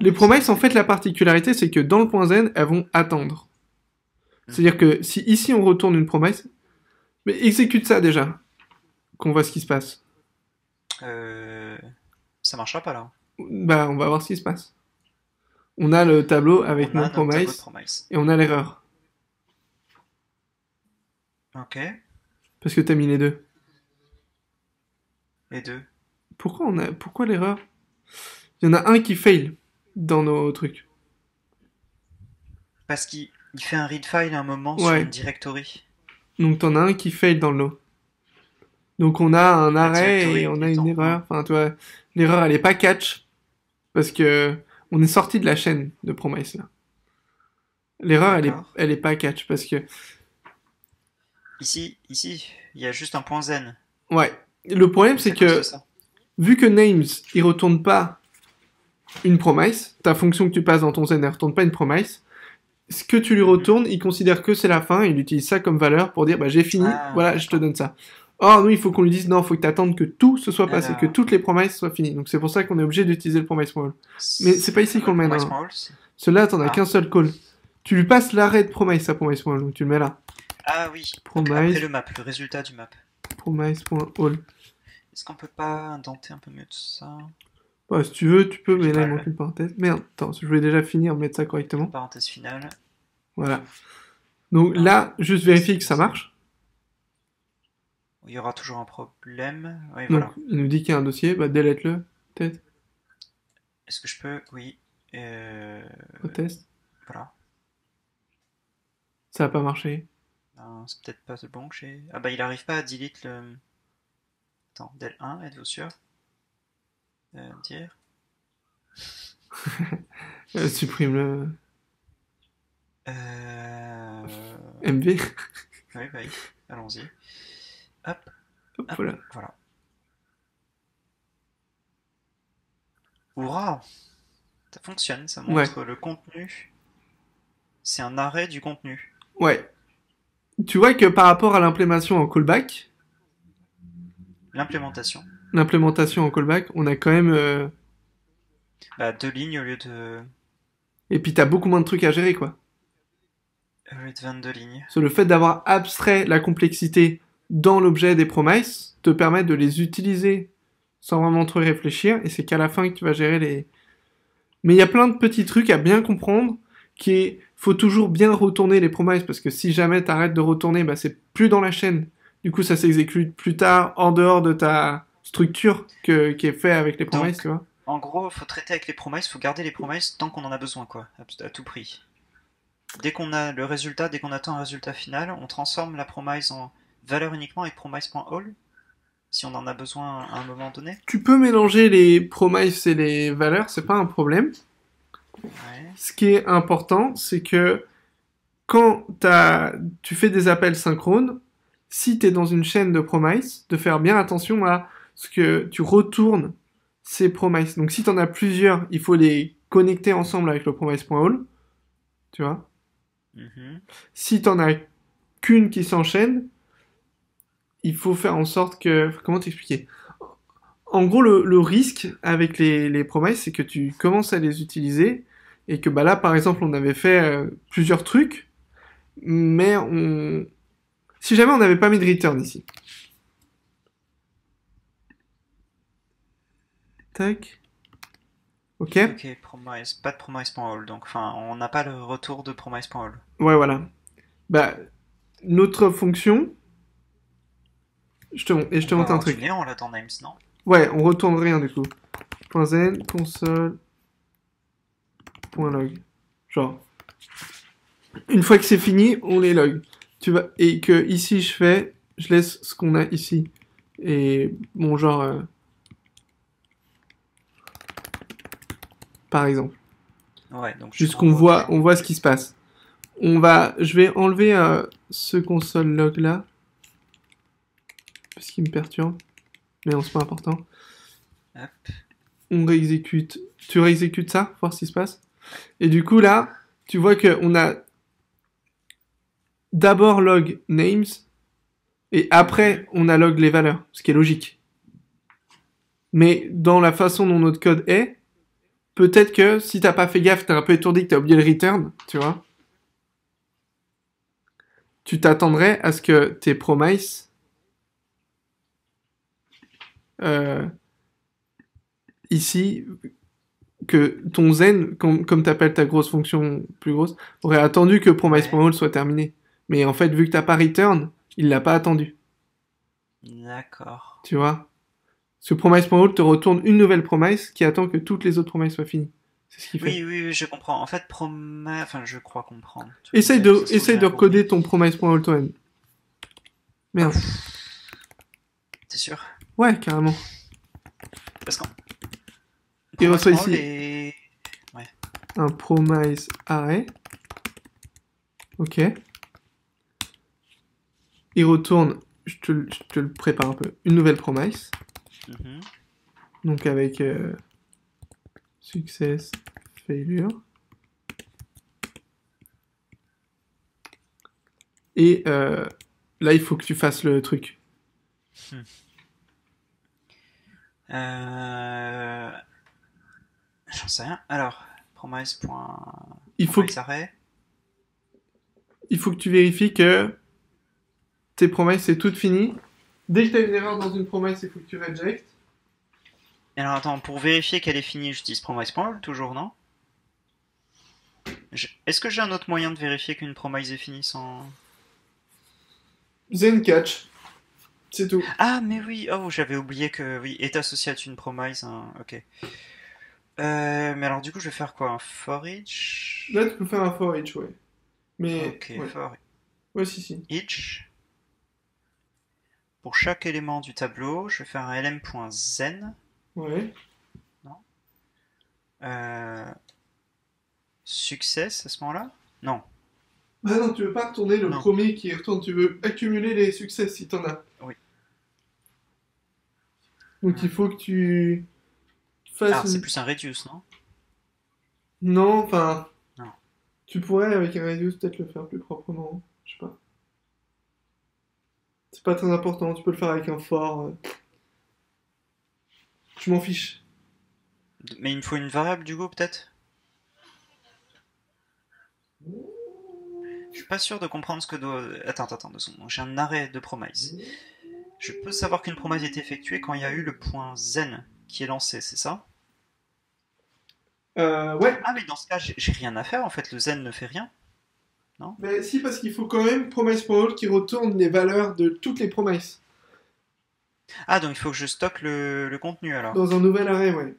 les promises, en fait, la particularité, c'est que dans le point zen, elles vont attendre. C'est-à-dire que si ici on retourne une promesse, mais exécute ça déjà, qu'on voit ce qui se passe. Euh, Ça marchera pas là. Bah, on va voir ce qui se passe. On a le tableau avec On promise promise. et on a l'erreur. Ok. Parce que t'as mis les deux. Les deux. Pourquoi on a, pourquoi l'erreur? Il y en a un qui fail dans nos trucs. Parce qu'il il fait un read file à un moment sur une directory. Donc t'en as un qui fail dans le lot. Donc on a un arrêt et on a une erreur. Enfin, tu vois, l'erreur elle est pas catch parce que on est sorti de la chaîne de promise là. L'erreur elle est, elle est pas catch parce que Ici, ici, il y a juste un point zen. ouais. Le problème c'est que. Vu que names il retourne pas une promise, ta fonction que tu passes dans ton zen elle retourne pas une promise. Ce que tu lui retournes, il considère que c'est la fin, il utilise ça comme valeur pour dire bah j'ai fini, Ah, voilà, je te donne ça. Or nous il faut qu'on lui dise non, faut que tu attendes que tout se soit passé, Alors. que toutes les promesses soient finies. Donc c'est pour ça qu'on est obligé d'utiliser le promise model. Mais c'est pas ici qu'on le met, Celui-là t'en as Ah. qu'un seul call. Tu lui passes l'arrêt de promise à promise model, donc tu le mets là. Ah oui. Promise. après le map, le résultat du map. Promise.all. Est-ce qu'on peut pas indenter un peu mieux tout ça? Bah, si tu veux, tu peux, mais là il manque une parenthèse. Merde, attends, je voulais déjà finir, mettre ça correctement. Parenthèse finale. Voilà. Donc là, juste vérifier que ça marche. Il y aura toujours un problème. Oui, Donc, voilà. il nous dit qu'il y a un dossier, bah, delete-le, peut-être, Est-ce que je peux? Oui. Euh... au test. Voilà. Ça a pas marché. Non, c'est peut-être pas le bon que j'ai. Ah bah il arrive pas à delete le. Attends, del 1, êtes-vous sûr Dire. Euh, Supprime-le. Euh... MV. Oui, bah oui, allons-y. Hop, Hop, voilà. voilà. Hurrah Ça fonctionne, ça montre le contenu. C'est un arrêt du contenu. Ouais. Tu vois que par rapport à l'implémentation en callback, L'implémentation. l'implémentation en callback, on a quand même. euh, Bah, deux lignes au lieu de, Et puis t'as beaucoup moins de trucs à gérer, quoi. au lieu de 22 lignes. Le fait d'avoir abstrait la complexité dans l'objet des promises te permet de les utiliser sans vraiment trop réfléchir, et c'est qu'à la fin que tu vas gérer les. Mais il y a plein de petits trucs à bien comprendre, qui est, faut toujours bien retourner les promises, parce que si jamais t'arrêtes de retourner, bah c'est plus dans la chaîne. Du coup, ça s'exécute plus tard, en dehors de ta structure que, qui est fait avec les promises, Donc- tu vois. En gros, faut traiter avec les promesses, faut garder les promesses tant qu'on en a besoin, quoi, à, tout- à tout prix. Dès qu'on a le résultat, dès qu'on attend un résultat final, on transforme la promise en valeur uniquement avec promise.all, si on en a besoin à un moment donné. Tu peux mélanger les promises et les valeurs, c'est pas un problème. Ouais. Ce qui est important, c'est que quand tu fais des appels synchrones, si tu es dans une chaîne de promises, de faire bien attention à ce que tu retournes ces promises. Donc si tu en as plusieurs, il faut les connecter ensemble avec le promise.all. Tu vois Mhm. Si tu as qu'une qui s'enchaîne, il faut faire en sorte que... Comment t'expliquer? En gros, le, le risque avec les, les promises, c'est que tu commences à les utiliser et que bah là, par exemple, on avait fait euh, plusieurs trucs, mais on... Si jamais on n'avait pas mis de return ici. Tac. Ok. Ok, promise, pas de promise.all, donc enfin, on n'a pas le retour de promise.all. Ouais, voilà. Bah, notre fonction... Je te, et je te On montre un truc. néant là dans names, non? Ouais, on retourne rien du coup. Point .zen, console, point .log. Genre, une fois que c'est fini, on les log. Tu vas et que ici je fais, je laisse ce qu'on a ici et bon genre, euh, par exemple, Ouais, donc juste qu'on voit, on voit ce qui se passe. On va, je vais enlever euh, ce console log là parce qu'il me perturbe, mais c'est pas important. Hop. on réexécute. Tu réexécutes ça, voir ce qui se passe. Et du coup, là, tu vois qu'on a d'abord log names, et après, on a log les valeurs, ce qui est logique. Mais dans la façon dont notre code est, peut-être que si t'as pas fait gaffe, t'es un peu étourdi, que t'as oublié le return, tu vois. Tu t'attendrais à ce que tes promises euh, ici que ton zen, comme, comme t'appelles ta grosse fonction plus grosse, aurait attendu que promise.all soit terminé. Mais en fait, vu que t'as pas return, il l'a pas attendu. D'accord. Tu vois? Ce promise.all te retourne une nouvelle promesse qui attend que toutes les autres promesses soient finies. C'est ce qu'il fait. Oui, oui, oui, je comprends. En fait, promet... Enfin, je crois comprendre. Essaye de, essaye de recoder ton promise.all toi-même. Merde. T'es sûr? Ouais, carrément. Parce qu'en... Il reçoit ici. Un promise arrêt. Ok. Il retourne, je te, le- je te le prépare un peu, une nouvelle promise. Mhm. Donc avec euh, success, failure. Et euh, là, il faut que tu fasses le truc. Euh... J'en sais rien. Alors, promise. Point... Il faut, arrêt. il faut que tu vérifies que tes promesses, c'est toutes fini. Dès que tu as une erreur dans une promesse, il faut que tu rejectes. Et alors attends, pour vérifier qu'elle est finie, j'utilise promise.all toujours, non? Je- Est-ce que j'ai un autre moyen de vérifier qu'une promise est finie sans... Zen catch. C'est tout. Ah, mais oui, oh, j'avais oublié que oui, est associé à une promise, hein, ok. Euh, mais alors du coup, je vais faire quoi? Un for each Là, tu peux faire un for each, ouais. Mais. Ok, ouais. for Ouais, si, si. each. Pour chaque élément du tableau, je vais faire un lm.zen. Ouais. Euh... Success à ce moment-là? Non. Ah non, tu veux pas retourner le Non. premier qui retourne, tu veux accumuler les succès si t'en as. Oui. Donc il faut que tu fasses. Ah, c'est plus un reduce, non? Non, enfin. Non. Tu pourrais avec un reduce peut-être le faire plus proprement. Je sais pas. C'est pas très important, tu peux le faire avec un for. euh. Je m'en fiche. Mais il me faut une variable du coup, peut-être? Je suis pas sûr de comprendre ce que doit... Attends, attends, attends, deux secondes. J'ai un arrêt de promise. Je peux savoir qu'une promesse est effectuée quand il y a eu le point zen qui est lancé, c'est ça? Euh, ouais. Ah, mais dans ce cas, j'ai rien à faire en fait, le zen ne fait rien. Mais si, parce qu'il faut quand même promise.all qui retourne les valeurs de toutes les promesses. Ah, donc il faut que je stocke le, le contenu alors? Dans un nouvel arrêt, ouais.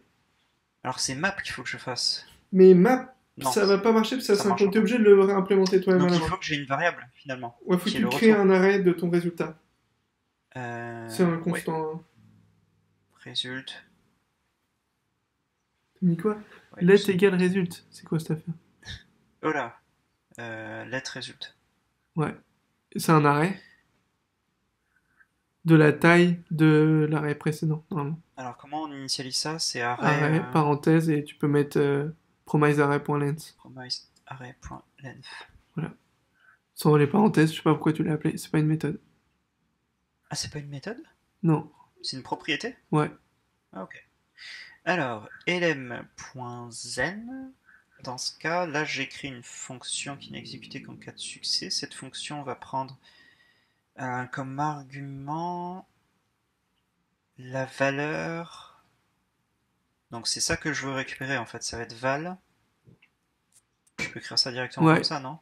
Alors c'est map qu'il faut que je fasse. Mais map, Non. ça va pas marcher parce que t'es pas. obligé de le réimplémenter toi-même Donc il faut que j'ai une variable finalement. Ouais, faut que tu crées un arrêt de ton résultat. Euh, C'est un ouais. constant. hein. Résulte. T'as mis quoi? Ouais, Let c'est- égale résulte. C'est quoi cette affaire? Oh là. Euh, let résulte. Ouais. C'est un arrêt de la taille de l'arrêt précédent, normalement. Alors comment on initialise ça? C'est arrêt. Arrêt, euh, parenthèse, et tu peux mettre euh, promise arrêt.length. promise arrêt.length. Sans les parenthèses, je sais pas pourquoi tu l'as appelé, c'est pas une méthode. Ah, c'est pas une méthode? Non, C'est une propriété? Ouais. Ah, ok. Alors, lm.zen. Dans ce cas, là, j'écris une fonction qui n'est exécutée qu'en cas de succès. Cette fonction va prendre euh, comme argument la valeur. Donc, c'est ça que je veux récupérer en fait. Ça va être val. Je peux écrire ça directement Ouais. comme ça, non?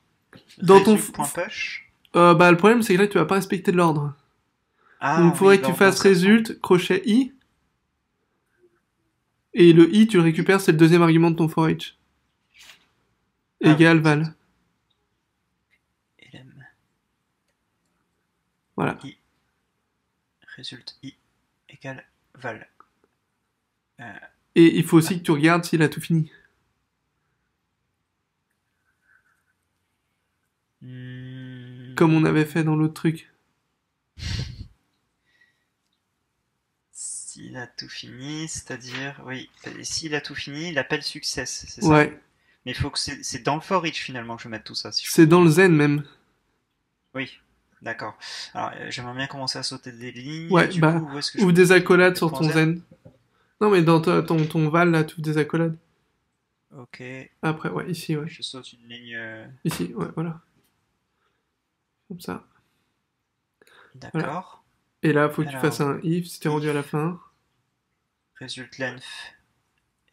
Dans ton point push. Euh, bah, le problème, c'est que là, tu vas pas respecter l'ordre. Ah, Donc, il faudrait oui, que tu dans- fasses résulte, crochet i. Et le i, tu le récupères, c'est le deuxième argument de ton for each. Ah, Égal oui. val. lm. Voilà. Résulte i égale val. Et il faut aussi que tu regardes s'il a tout fini. Hmm. Comme on avait fait dans l'autre truc. S'il a tout fini, c'est-à-dire, oui, s'il a tout fini, il appelle success, c'est ça? Ouais. Mais il faut que c'est dans le for each finalement que je mette tout ça. Si. C'est dans le zen même. Oui, d'accord. Alors, euh, j'aimerais bien commencer à sauter des lignes. Ouais, du bah, coup, que Ouvre des accolades sur ton zen. Non, mais dans ta- ton, ton val, là, tu des accolades. Ok, Après, ouais, ici, ouais. je saute une ligne. euh, Ici, ouais, voilà. Comme ça. D'accord. Et là, faut que tu fasses un if si t'es rendu à la fin. Result length.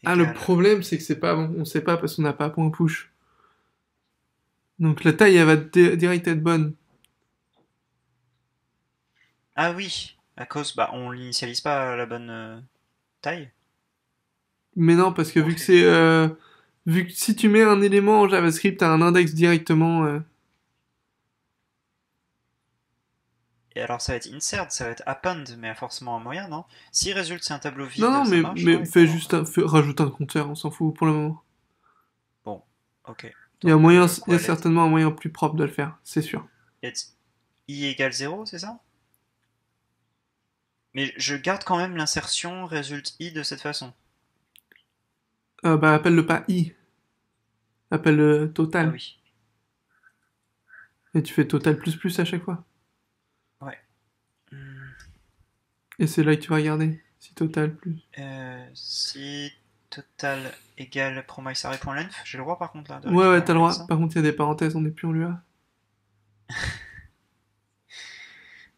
Ah, le problème, c'est que c'est pas bon. On sait pas parce qu'on n'a pas point push. Donc la taille, elle va di- direct être bonne. Ah oui, à cause, bah, on l'initialise pas à la bonne euh, taille. Mais non, parce que vu que c'est... euh, vu que si tu mets un élément en JavaScript, t'as un index directement... euh, Et alors ça va être insert, ça va être append, mais forcément un moyen, non? Si result c'est un tableau vide, Non, non, ça mais, marche, mais fais juste un... fais- rajoute un compteur, on s'en fout pour le moment. Ok. Il y a, un moyen, il y quoi, a let's- certainement un moyen plus propre de le faire, c'est sûr. Let's i égale 0, c'est ça? Mais je garde quand même l'insertion result i de cette façon. Euh, bah, appelle-le pas i. Appelle-le total. Ah oui. Et tu fais total plus plus à chaque fois. Hmm, Et c'est là que tu vas regarder. Si total plus. euh, si total égale promise array.length, j'ai le droit par contre là de Ouais, ouais, t'as le droit. ça Par contre, il y a des parenthèses, on est plus en Lua.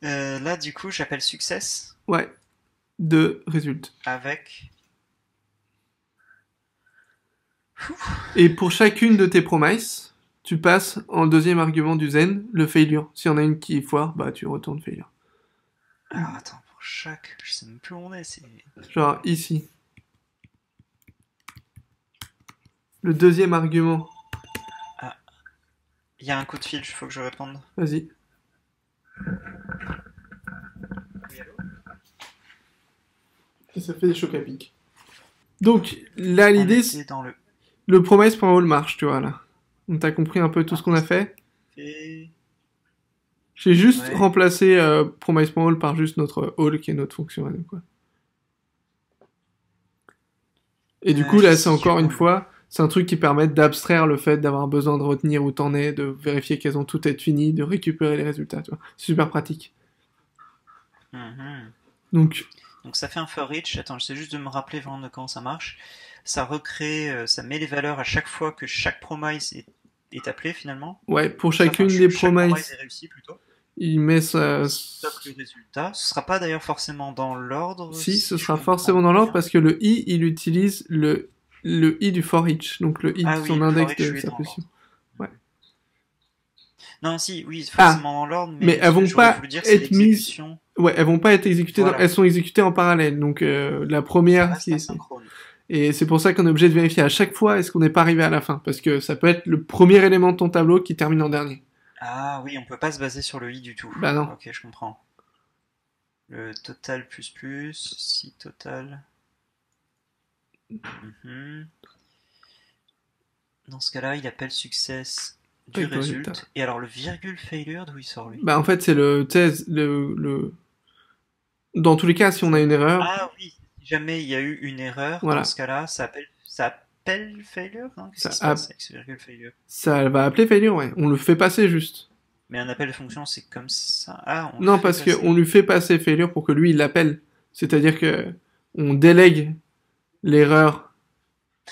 Euh, là du coup j'appelle success Ouais. De résulte. avec Et pour chacune de tes promises, tu passes en deuxième argument du zen le failure. S'il y en a une qui foire, bah tu retournes failure. Alors attends, chaque. Je sais même plus où on est, c'est. Genre ici. Le deuxième argument. Il y a un coup de fil, il faut que je réponde. Vas-y. Et ça fait des chocs à pic. Donc, là, l'idée, c'est dans le. le promise.all marche, tu vois, là. On t'a compris un peu tout ce qu'on a fait. Et... J'ai juste Ouais. remplacé euh, promise.all par juste notre all qui est notre fonction à quoi. Et du coup, là, c'est encore une fois, c'est un truc qui permet d'abstraire le fait d'avoir besoin de retenir où t'en es, de vérifier qu'elles ont toutes été finies, de récupérer les résultats. C'est super pratique. Mhm. Donc, Donc ça fait un for each. Attends, j'essaie juste de me rappeler vraiment de comment ça marche. Ça recrée, euh, ça met les valeurs à chaque fois que chaque promise est, est appelée finalement. ouais, pour chacune ch- des chaque promises, est réussie plutôt. Il met sa... Le résultat. Ce sera pas d'ailleurs forcément dans l'ordre. Si, ce sera forcément dans l'ordre parce que le i, il utilise le, le i du for each, donc le i Ah de oui, son index de sa position. Non, si, oui, Ah. forcément dans l'ordre. Mais, Mais elles vont pas dire, c'est être mises-. Ouais, elles vont pas être exécutées, dans- elles sont exécutées en parallèle. Donc euh, la première, reste qui est- asynchrone. et c'est pour ça qu'on est obligé de vérifier à chaque fois est-ce qu'on n'est pas arrivé à la fin, parce que ça peut être le premier élément de ton tableau qui termine en dernier. Ah oui, on peut pas se baser sur le i du tout. Bah non. Ok, je comprends. Le total plus plus, si total. Mhm. Dans ce cas-là, il appelle success du résultat. résultat. Et alors le virgule failure, d'où il sort lui? Bah en fait c'est le thèse, le, le... Dans tous les cas, si on a une erreur, Ah oui, si jamais il y a eu une erreur, Voilà. dans ce cas-là, ça appelle, ça appelle failure non? Qu'est-ce Ça qui se passe app- avec ce virgule failure? Ça va appeler failure, ouais. On le fait passer juste. Mais un appel de fonction, c'est comme ça. Ah, on Non, parce qu'on lui fait passer failure pour que lui il l'appelle. C'est-à-dire que on délègue l'erreur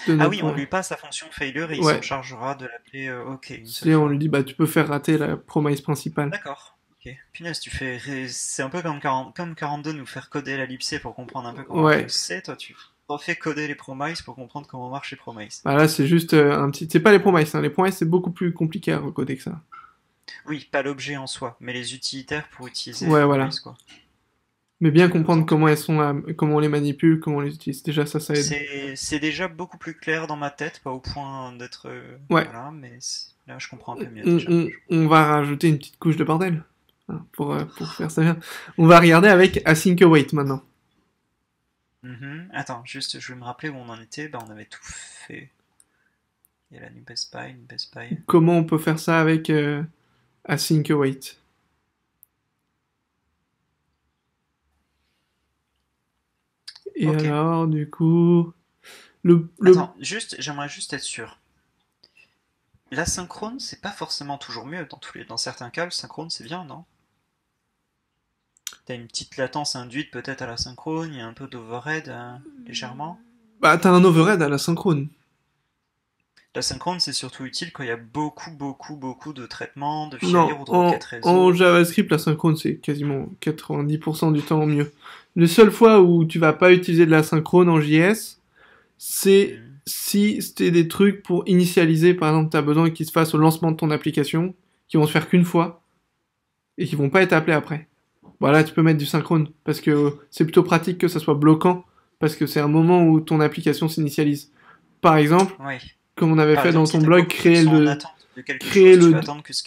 de Ah oui, on lui passe la fonction failure et il Ouais. s'en chargera de l'appeler euh, OK. une seule Si on lui dit bah tu peux faire rater la promise principale. D'accord. Ok. Punaise, tu fais. C'est un peu comme, 40... comme 42 nous faire coder la libc pour comprendre un peu comment Ouais. c'est. Toi, tu refais coder les promises pour comprendre comment marchent les promises. Bah là c'est juste euh, un petit. C'est pas les promises, hein. les promises c'est beaucoup plus compliqué à recoder que ça. Oui, pas l'objet en soi, mais les utilitaires pour utiliser Ouais, les voilà. promises, quoi. Mais bien comprendre comment elles sont, là, comment on les manipule, comment on les utilise. Déjà ça ça aide. C'est déjà beaucoup plus clair dans ma tête, pas au point d'être. euh, Ouais. Voilà, mais là je comprends un peu mieux On, déjà. on- on va rajouter une petite couche de bordel hein, pour, euh, pour faire ça bien. On va regarder avec async await maintenant. Mhm. Attends, juste, je vais me rappeler où on en était. Bah, on avait tout fait. Il y a la NuPySpy, NuPySpy. Comment on peut faire ça avec euh, async await Et alors, du coup, le, le... Attends, juste, j'aimerais juste être sûr. L'asynchrone, c'est pas forcément toujours mieux. Dans, tous les... dans certains cas, le synchrone, c'est bien, non? T'as une petite latence induite peut-être à la synchrone, il y a un peu d'overhead euh, légèrement. Bah, t'as un overhead à la synchrone. La synchrone, c'est surtout utile quand il y a beaucoup, beaucoup, beaucoup de traitements, de Non, fichiers ou de en, en JavaScript, la synchrone, c'est quasiment 90% du temps mieux. Les seules fois où tu vas pas utiliser de la synchrone en JS, c'est si c'était des trucs pour initialiser, par exemple, tu as besoin qu'ils se fassent au lancement de ton application, qui vont se faire qu'une fois, et qui vont pas être appelés après. Voilà, tu peux mettre du synchrone, parce que c'est plutôt pratique que ça soit bloquant, parce que c'est un moment où ton application s'initialise. Par exemple, Oui. comme on avait Par fait exemple, dans ton blog, créer le, créer chose, le- tu que ce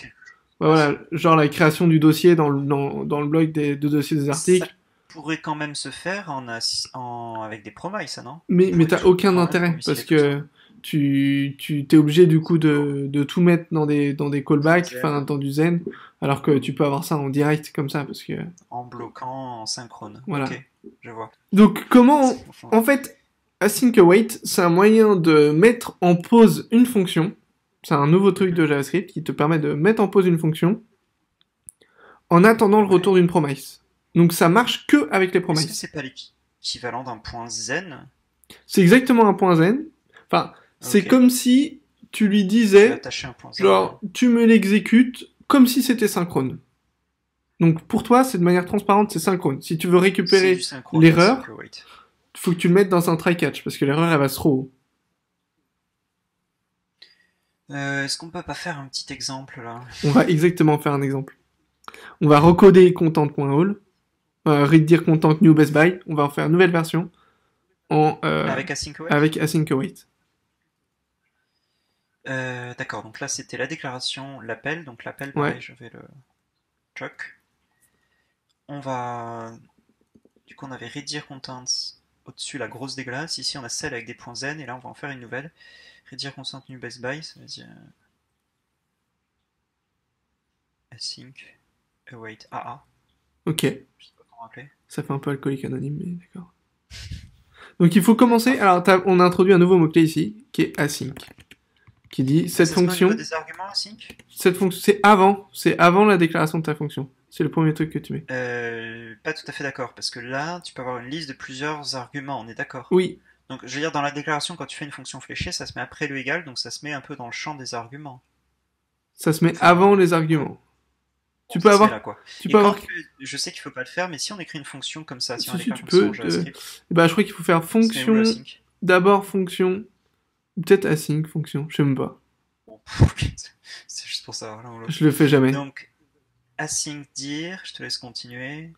Ouais, Voilà, genre la création du dossier dans le, dans, dans le blog des, de dossiers des articles. Ça pourrait quand même se faire en, avec des promises, ça, non? Mais, mais t'as aucun intérêt parce que tu, tu t'es obligé du coup de, de tout mettre dans des, dans des callbacks, enfin dans du zen, alors que tu peux avoir ça en direct comme ça parce que. En bloquant, en synchrone. Voilà. Ok, je vois. Donc comment, en fait, async await, c'est un moyen de mettre en pause une fonction. C'est un nouveau truc de JavaScript qui te permet de mettre en pause une fonction en attendant le retour d'une promise. Donc ça marche que avec les Est-ce que promises. c'est pas l'équivalent d'un point zen? C'est exactement un point zen. Enfin, c'est comme si tu lui disais. un point. Genre, tu me l'exécutes comme si c'était synchrone. Donc pour toi, c'est de manière transparente, c'est synchrone. Si tu veux récupérer, l'erreur. il faut que tu le mettes dans un try-catch, parce que l'erreur, elle va se trop haut. Euh, Est-ce qu'on peut pas faire un petit exemple là? On va exactement faire un exemple. On va recoder content.all, euh, read dire content new best by, on va en faire une nouvelle version en, euh, Avec async await avec async await. Euh, D'accord, donc là c'était la déclaration, l'appel. Donc l'appel, Ouais. je vais le choc. On va. Du coup, on avait redir contents au-dessus, la grosse dégueulasse. Ici, on a celle avec des points zen, et là, on va en faire une nouvelle. Redir content new best by, ça veut dire. Async await AA, Ok, je sais pas comment appeler. ça fait un peu alcoolique anonyme, mais d'accord. Donc il faut commencer. Alors on a introduit un nouveau mot-clé ici, qui est async, qui dit cette au fonction. des arguments Cette fonction, c'est avant, c'est avant la déclaration de ta fonction. C'est le premier truc que tu mets. Euh, pas tout à fait d'accord, parce que là, tu peux avoir une liste de plusieurs arguments, on est d'accord. Oui, Donc, je veux dire, dans la déclaration, quand tu fais une fonction fléchée, ça se met après le égal, donc ça se met un peu dans le champ des arguments. ça se met avant les arguments. Tu peux avoir, là, quoi. tu peux avoir. tu- je sais qu'il faut pas le faire, mais si on écrit une fonction comme ça, si, Si, on si, déclare tu une fonction peux, en JavaScript, Bah, je crois qu'il faut faire fonction, d'abord fonction, peut-être async fonction, je sais même pas. Ok, C'est juste pour savoir l'un ou l'autre. Je le fais jamais. Donc, async dire, je te laisse continuer.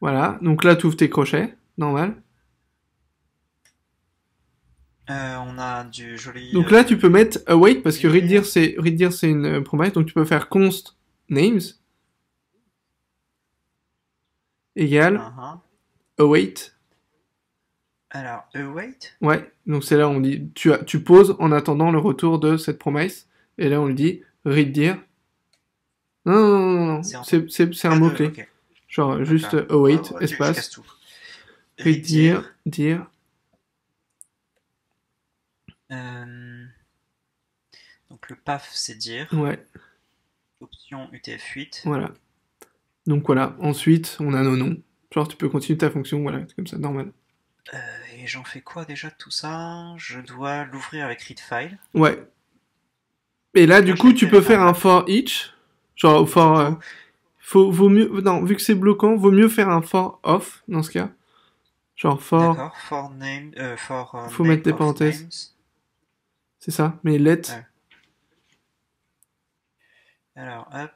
Voilà, donc là tu ouvres tes crochets, normal. Euh, on a du joli. Donc euh, là tu peux mettre await parce que read dire c'est read dire c'est une euh, promesse, donc tu peux faire const names égale uh-huh. await. Alors, await Ouais, donc c'est là on dit tu as, tu poses en attendant le retour de cette promesse et là on lui dit read dire. Non non non non, C'est un- c'est c'est c'est un Pas de- mot clé. ok. Genre juste await Oh, espace read dire dire Euh, Donc le PAF c'est dire, ouais. option UTF-8. Voilà. Donc voilà, ensuite, on a nos noms. Genre, tu peux continuer ta fonction, voilà, c'est comme ça, normal. Euh, et j'en fais quoi déjà de tout ça? Je dois l'ouvrir avec readfile. Ouais. Et là, du coup, tu peux faire un for each? Genre, for. euh, faut, vaut mieux. Non, vu que c'est bloquant, vaut mieux faire un for off dans ce cas. Genre, for. D'accord, for name, euh, for Faut name mettre des parenthèses. C'est ça. Mais let. Ouais. Alors, hop,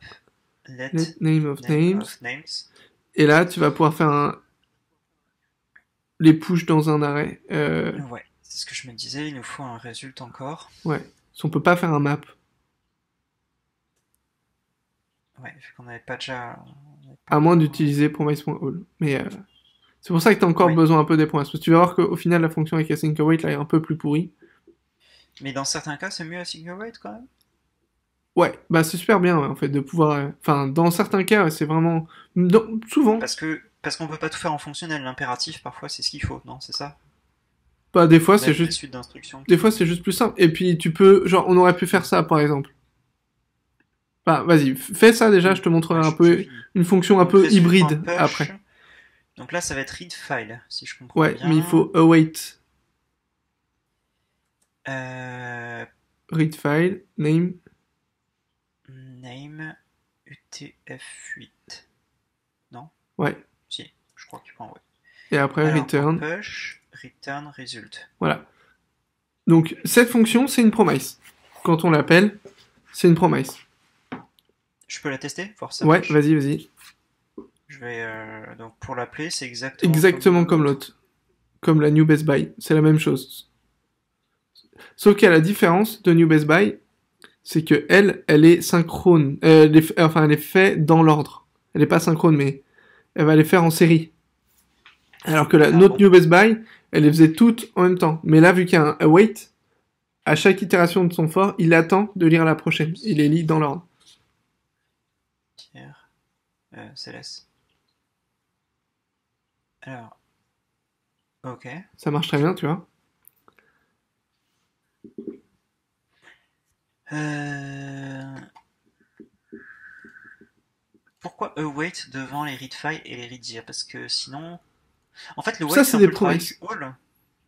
let, Let name of name names. of names. Et là, tu vas pouvoir faire un. Les push dans un arrêt. Euh, Ouais, c'est ce que je me disais, il nous faut un résultat encore. ouais. Si on peut pas faire un map. Ouais, vu qu'on n'avait pas déjà. À moins d'utiliser promise.all. Mais euh, c'est pour ça que tu as encore Oui. besoin un peu des points. Parce que tu vas voir qu'au final, la fonction avec async await là, est un peu plus pourrie. Mais dans certains cas, c'est mieux async await quand même. Ouais, bah c'est super bien en fait de pouvoir. euh, Enfin, dans certains cas, c'est vraiment. dans- Souvent. Parce que parce qu'on peut pas tout faire en fonctionnel. L'impératif, parfois, c'est ce qu'il faut, non C'est ça? Bah, des fois, c'est juste. Des fois, c'est juste plus simple. Et puis, tu peux. Genre, on aurait pu faire ça par exemple. Bah, vas-y, fais ça déjà, je te montrerai un peu une fonction un Donc, peu hybride un après. Donc là, ça va être read file, si je comprends Ouais, bien. mais il faut await Euh, read file name. name UTF-8. Ouais. Et après Alors, return. push, return result. Voilà. Donc cette fonction, c'est une promise. Quand on l'appelle, c'est une promise. Je peux la tester ça Ouais, vas-y, vas-y. Je vais euh, donc pour l'appeler, c'est exactement Exactement comme l'autre. Comme la New Best Buy. C'est la même chose. Sauf qu'il y a la différence de New Best Buy, c'est que elle, elle est synchrone. Euh, elle est enfin, elle est faite dans l'ordre. Elle est pas synchrone, mais elle va les faire en série. Alors que la, Ah notre. New Best Buy, elle les faisait toutes en même temps. Mais là, vu qu'il y a un await, à chaque itération de son for, il attend de lire la prochaine. Il les lit dans l'ordre. Pierre, euh, Céleste. Alors, ok. Ça marche très bien, tu vois. Euh... Pourquoi await devant les read file et les read Parce que sinon, en fait, le Ça, wait c'est des le travail du hall.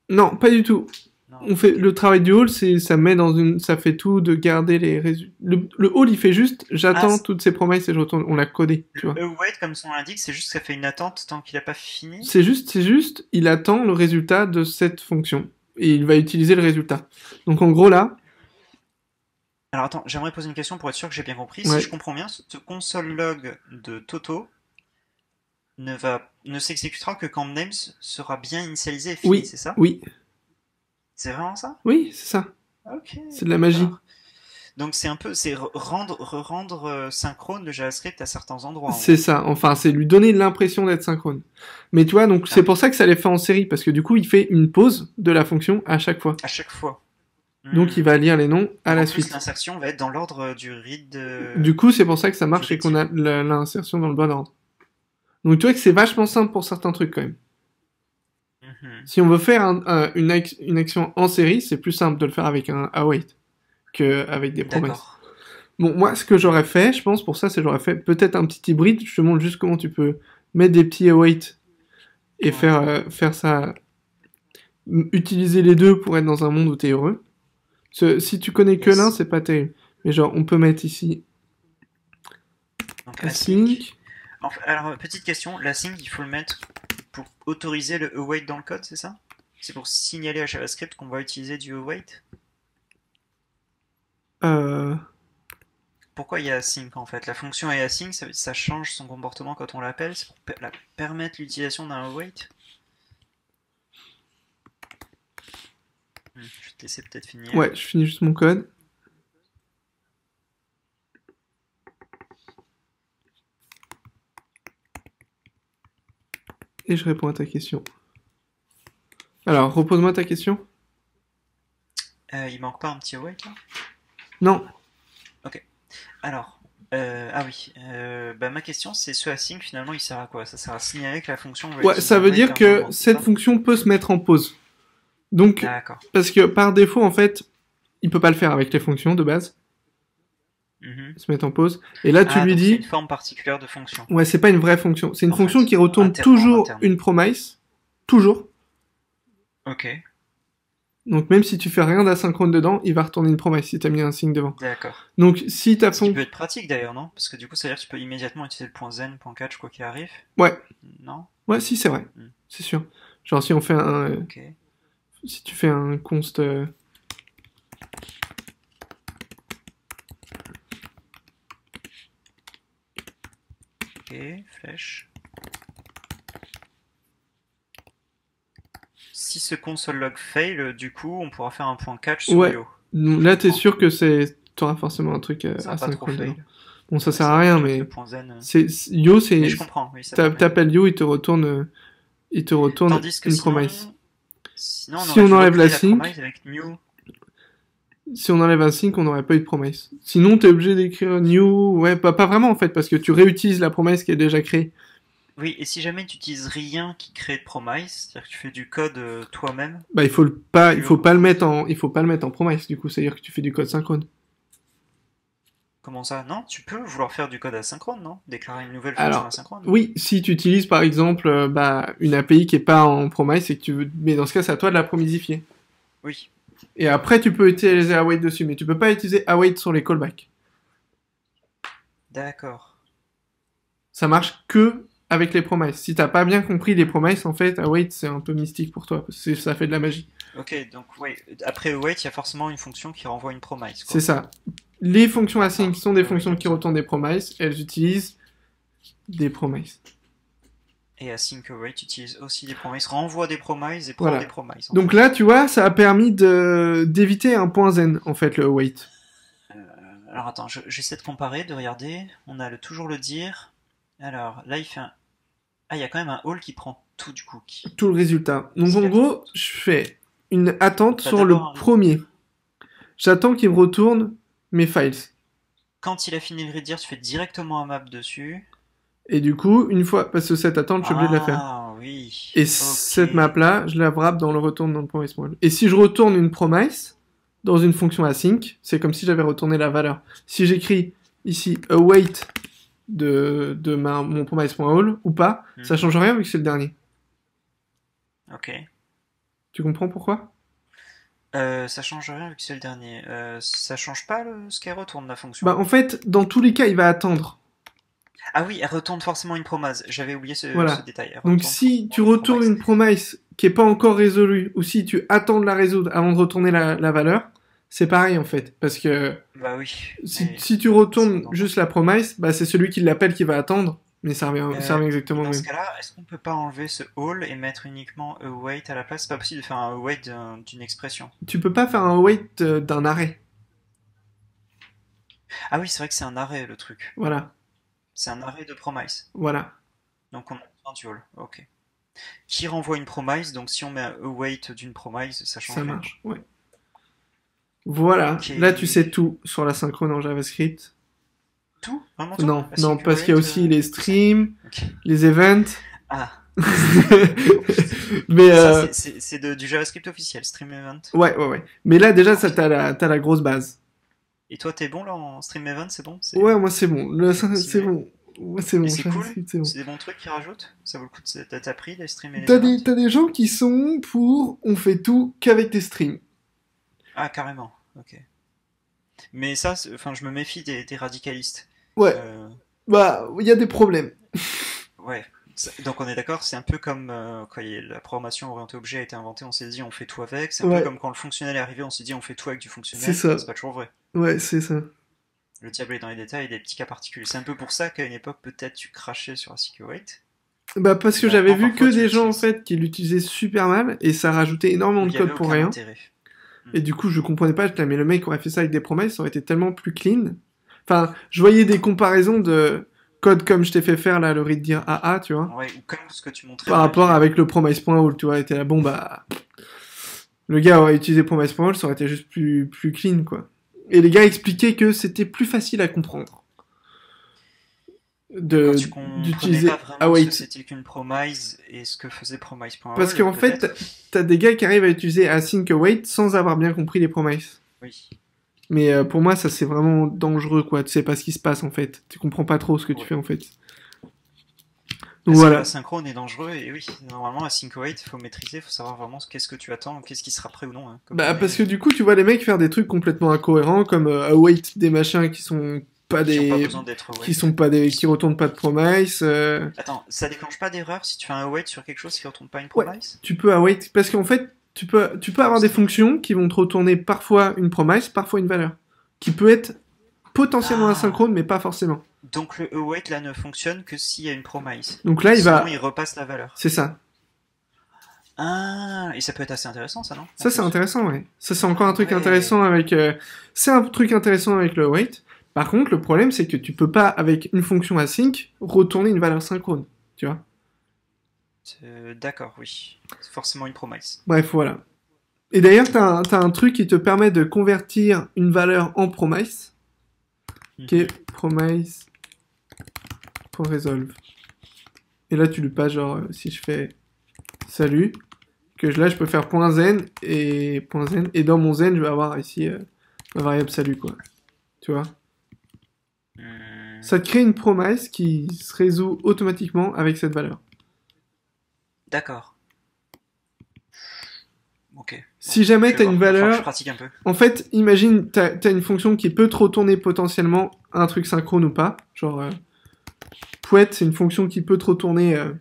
Non, pas du tout. Non. On fait le travail du hall, c'est ça met dans une, ça fait tout de garder les résultats. Le, le hall, il fait juste, j'attends Ah, toutes ces promesses et je retourne. On l'a codé, tu vois. Le await, comme son nom l'indique, c'est juste que ça fait une attente tant qu'il n'a pas fini. C'est juste, c'est juste, il attend le résultat de cette fonction et il va utiliser le résultat. Donc en gros là, Alors attends, j'aimerais poser une question pour être sûr que j'ai bien compris. Ouais. Si je comprends bien, ce console log de Toto ne va ne s'exécutera que quand names sera bien initialisé et fini, Oui. c'est ça? Oui, C'est vraiment ça? Oui, c'est ça. Ok. C'est de la magie. Donc c'est un peu, c'est re- rendre, rendre euh, synchrone le JavaScript à certains endroits. en C'est ça. Enfin, c'est lui donner l'impression d'être synchrone. Mais tu vois, donc c'est Ah. pour ça que ça les fait en série parce que du coup, il fait une pause de la fonction à chaque fois. À chaque fois. Donc Hmm. il va lire les noms à En la plus, suite. L'insertion va être dans l'ordre euh, du read. euh, Du coup, c'est pour ça que ça marche et qu'on a l'insertion dans le bon ordre. Donc tu vois que c'est vachement simple pour certains trucs quand même. mhm. Si on veut faire un- un- une, ac- une action en série, c'est plus simple de le faire avec un await qu'avec des promesses. Bon, moi, ce que j'aurais fait, je pense, pour ça, c'est j'aurais fait peut-être un petit hybride. Je te montre juste comment tu peux mettre des petits await et Ouais. faire, euh, faire ça. Utiliser les deux pour être dans un monde où t'es heureux. Ce- si tu connais que l'un, c'est pas terrible. Mais genre, on peut mettre ici Donc async. async. Alors, petite question, l'async, il faut le mettre pour autoriser le await dans le code, c'est ça? C'est pour signaler à JavaScript qu'on va utiliser du await? Euh, Pourquoi il y a async en fait? La fonction est async, ça, ça change son comportement quand on l'appelle, c'est pour per- la- permettre l'utilisation d'un await? Hmm, Je vais te laisser peut-être finir. ouais, je finis juste mon code. Et je réponds à ta question. Alors, repose-moi ta question. Euh, il manque pas un petit await là? Non, Alors, euh, ah oui, euh, bah, ma question c'est ce async finalement il sert à quoi? Ça sert à signaler que la fonction ouais, ça veut dire que moment, cette fonction peut se mettre en pause. Donc, D'accord. parce que par défaut, en fait, il peut pas le faire avec les fonctions de base, Mhm. se mettre en pause. Et là, tu Ah, lui donc c'est dis, une forme particulière de fonction. ouais, c'est pas une vraie fonction. C'est une En fonction fait, qui retourne interne, toujours interne. une promise, toujours. Ok, Donc même si tu fais rien d'asynchrone dedans, il va retourner une promesse si t'as mis un signe devant. d'accord. Donc si ta Ce qui fonction... peut être pratique d'ailleurs, non? Parce que du coup, ça veut dire que tu peux immédiatement utiliser le point zen, point catch, quoi qu'il arrive. Ouais. Non? Ouais, si, c'est vrai. Hmm. C'est sûr. Genre si on fait un... euh, Ok. Si tu fais un const... euh, flèche. Si ce console log fail, euh, du coup, on pourra faire un point catch sur Ouais. Yo. Là, t'es sûr que c'est... T'auras forcément un truc euh, pas trop asynchrone. Bon, ça sert à rien, mais... Euh. c'est Yo, c'est... Je comprends, oui. T'appelles Yo, il te retourne... euh, Il te retourne une sinon, promesse. sinon, Si aurait on enlève la sync- promise avec new. Si on enlève un sync, on n'aurait pas eu de promesse. Sinon, t'es obligé d'écrire new... Ouais, pas, pas vraiment, en fait, parce que tu réutilises la promesse qui est déjà créée. Oui, et si jamais tu utilises rien qui crée de promise, c'est-à-dire que tu fais du code euh, toi-même, Bah, il faut le pas, il Tu faut pas le mettre en, il faut pas le mettre en promise, du coup, c'est-à-dire que tu fais du code synchrone. Comment ça? Non, tu peux vouloir faire du code asynchrone, non? Déclarer une nouvelle Alors, fonction asynchrone. Oui, si tu utilises par exemple euh, bah, une API qui est pas en promise et que tu veux, mais dans ce cas, c'est à toi de la promisifier. Oui. Et après, tu peux utiliser await dessus, mais tu peux pas utiliser await sur les callbacks. D'accord. Ça marche que avec les promises. Si t'as pas bien compris les promises, en fait, await c'est un peu mystique pour toi, parce que ça fait de la magie. Ok, donc oui. Après await, il y a forcément une fonction qui renvoie une promise. C'est ça. Les fonctions async sont des fonctions qui retournent des promises, elles utilisent des promises. Et async await utilise aussi des promises, renvoie des promises et prend Voilà. des promises. Donc là, tu vois, ça a permis de d'éviter un point zen, en fait, le await. Euh, alors attends, je- j'essaie de comparer, de regarder. On a le toujours le dire. Alors là, il fait un. Ah, il y a quand même un all qui prend tout du coup. qui- Tout le résultat. Donc en gros, je fais une attente T'as sur le un- premier. J'attends qu'il me retourne mes files. Quand il a fini le redir, tu fais directement un map dessus. Et du coup, une fois, parce que cette attente, je suis obligé de la faire. Ah oui. Et cette map-là, je la wrap dans le retourne dans le promise. Et si je retourne une promise dans une fonction async, c'est comme si j'avais retourné la valeur. Si j'écris ici await de, de ma, mon promise.all ou pas, Hmm. ça change rien vu que c'est le dernier. Ok. Tu comprends pourquoi? Euh, ça change rien vu que c'est le dernier. Euh, ça change pas le... ce qu'elle retourne la fonction. Bah en fait, dans tous les cas, il va attendre. Ah oui, elle retourne forcément une promise. J'avais oublié ce, Voilà. ce détail. Donc si tu retournes une promise qui est pas encore résolue, ou si tu attends de la résoudre avant de retourner la, la valeur, c'est pareil en fait. Parce que Bah oui. si, tu retournes juste la promise, bah c'est celui qui l'appelle qui va attendre, mais ça revient, Euh, ça revient exactement au Dans même. ce cas-là, est-ce qu'on peut pas enlever ce all et mettre uniquement await à la place? C'est pas possible de faire un await d'un- d'une expression. Tu peux pas faire un wait euh, d'un arrêt. Ah oui, c'est vrai que c'est un arrêt le truc. Voilà, C'est un arrêt de promise. voilà. Donc on a besoin du all. Ok. Qui renvoie une promise, donc si on met un await d'une promise, ça change Ça marche, ouais. Voilà, là tu sais tout sur la synchrone en JavaScript. Tout? Vraiment tout? Non, non, parce qu'il y a aussi euh, les streams, les events. Ah, mais euh, c'est- du JavaScript officiel, Stream Event. ouais, ouais, ouais. Mais là déjà, ça t'as la, t'as la grosse base. Et toi, t'es bon là en Stream Event, c'est bon? Ouais, moi c'est bon. Le- C'est bon. Ouais, c'est bon. C'est cool? c'est bon. des bons trucs qu'ils rajoutent? Ça vaut le coup de t'as pris les streams T'as des, des gens qui sont pour on fait tout qu'avec tes streams. Ah, carrément, ok. Mais ça, enfin, je me méfie des, des radicalistes. Ouais, Euh, bah, il y a des problèmes. ouais. Donc on est d'accord, c'est un peu comme euh, quand la programmation orientée objet a été inventée, on s'est dit on fait tout avec. C'est un Ouais. peu comme quand le fonctionnel est arrivé, on s'est dit on fait tout avec du fonctionnel. C'est ça. C'est pas toujours vrai. Ouais, c'est ça. Le diable est dans les détails, des petits cas particuliers. C'est un peu pour ça qu'à une époque, peut-être tu crachais sur Await. Bah, parce que Bah, j'avais vu que des gens en fait qui l'utilisaient super mal et ça rajoutait énormément de code pour rien. intérêt. Et du coup, je comprenais pas, mais le mec aurait fait ça avec des promesses, ça aurait été tellement plus clean. Enfin, je voyais des comparaisons de code comme je t'ai fait faire là, le read dire AA, tu vois, Ouais, ou comme ce que tu montrais. par rapport avec le promise.all, tu vois, était là, bon bah. Le gars aurait utilisé promise.all, ça aurait été juste plus, plus clean, quoi. Et les gars expliquaient que c'était plus facile à comprendre. De, d'utiliser ce que c'était qu'une promise et ce que faisait promise.all. Parce qu'en fait, t'as des gars qui arrivent à utiliser async await sans avoir bien compris les promises. Oui. Mais euh, pour moi, ça c'est vraiment dangereux, quoi. Tu sais pas ce qui se passe en fait. Tu comprends pas trop ce que tu fais en fait. Parce Donc que voilà. l'asynchrone est dangereux et oui, normalement async await, il faut maîtriser, il faut savoir vraiment ce- qu'est-ce que tu attends, qu'est-ce qui sera prêt ou non. hein, Bah parce est- que du coup, tu vois les mecs faire des trucs complètement incohérents comme euh, await des machins qui sont pas qui ont pas des await. qui sont pas des qui retournent pas de promise. euh, Attends, ça déclenche pas d'erreur si tu fais un await sur quelque chose qui retourne pas une Ouais. promise Tu peux await parce qu'en fait, tu peux tu peux avoir des fonctions qui vont te retourner parfois une promise, parfois une valeur, qui peut être potentiellement Ah. asynchrone mais pas forcément. Donc le await là ne fonctionne que s'il y a une promise. Donc là, il Sinon, va il repasse la valeur. c'est ça. Ah, et ça peut être assez intéressant ça, non? Ça c'est intéressant, ouais. Ça c'est encore un truc Ouais. intéressant avec. euh, C'est un truc intéressant avec le wait. Par contre, le problème c'est que tu peux pas avec une fonction async retourner une valeur synchrone. Tu vois? Euh, D'accord, oui. C'est forcément une promise. Bref, voilà. Et d'ailleurs, t'as un, t'as un truc qui te permet de convertir une valeur en promise, qui est promise.resolve. Et là, tu lui passes genre, euh, si je fais salut, que là, je peux faire point zen et point zen, et dans mon zen, je vais avoir ici euh, ma variable salut, quoi. Tu vois? Ça te crée une promise qui se résout automatiquement avec cette valeur. D'accord. Ok. Si jamais tu as une valeur, Je pratique un peu. en fait, imagine, tu as, une fonction qui peut te retourner potentiellement un truc synchrone ou pas. Genre, euh, c'est une fonction qui peut te retourner euh,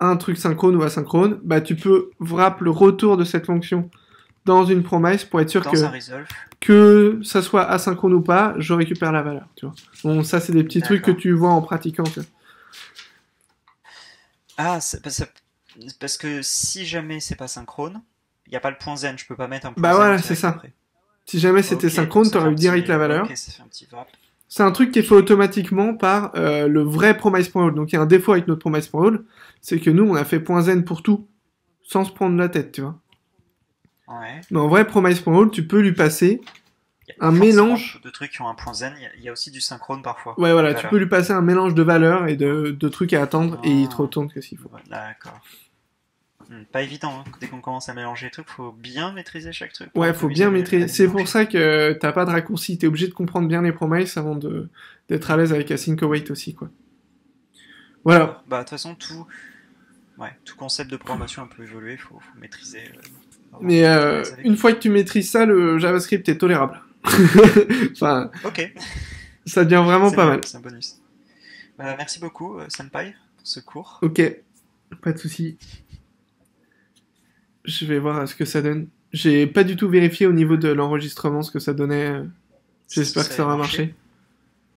un truc synchrone ou asynchrone. Bah, tu peux wrap le retour de cette fonction dans une promise pour être sûr Dans que, ça soit asynchrone ou pas, je récupère la valeur. Tu vois. Bon, ça, c'est des petits trucs que tu vois en pratiquant. tu vois. Ah, c'est parce parce que si jamais c'est pas synchrone, il n'y a pas le point zen, je peux pas mettre un point Bah voilà, c'est ça. après. Si jamais c'était synchrone, t'aurais eu direct la valeur. C'est un truc qui est fait automatiquement par euh, le vrai promise.hold. Donc il y a un défaut avec notre promise.hold, c'est que nous on a fait .zen pour tout, sans se prendre la tête, tu vois. Ouais. Mais en vrai, promise.hold, tu peux lui passer. Y a Un mélange. de trucs qui ont un point zen, il y a- y, a aussi du synchrone parfois. Ouais, voilà, tu peux lui passer un mélange de valeurs et de, de trucs à attendre, et il te Ah. retourne que s'il faut. D'accord. Hmm, Pas évident, hein. dès qu'on commence à mélanger les trucs, faut bien maîtriser chaque truc. Ouais, pour faut bien maîtriser. C'est pour ça que t'as pas de raccourci. T'es obligé de comprendre bien les promises avant d'être à l'aise avec async await aussi, quoi. Voilà. Bah, de toute façon, tout, ouais, tout concept de programmation un peu évolué, faut, faut maîtriser. euh, Mais euh, une fois que tu maîtrises ça, le JavaScript est tolérable. Enfin, Ok, ça devient vraiment pas mal. C'est un bonus. Bah, merci beaucoup, euh, Senpai, pour ce cours. Ok, pas de souci. Je vais voir ce que ça donne. J'ai pas du tout vérifié au niveau de l'enregistrement ce que ça donnait. J'espère que ça aura marché.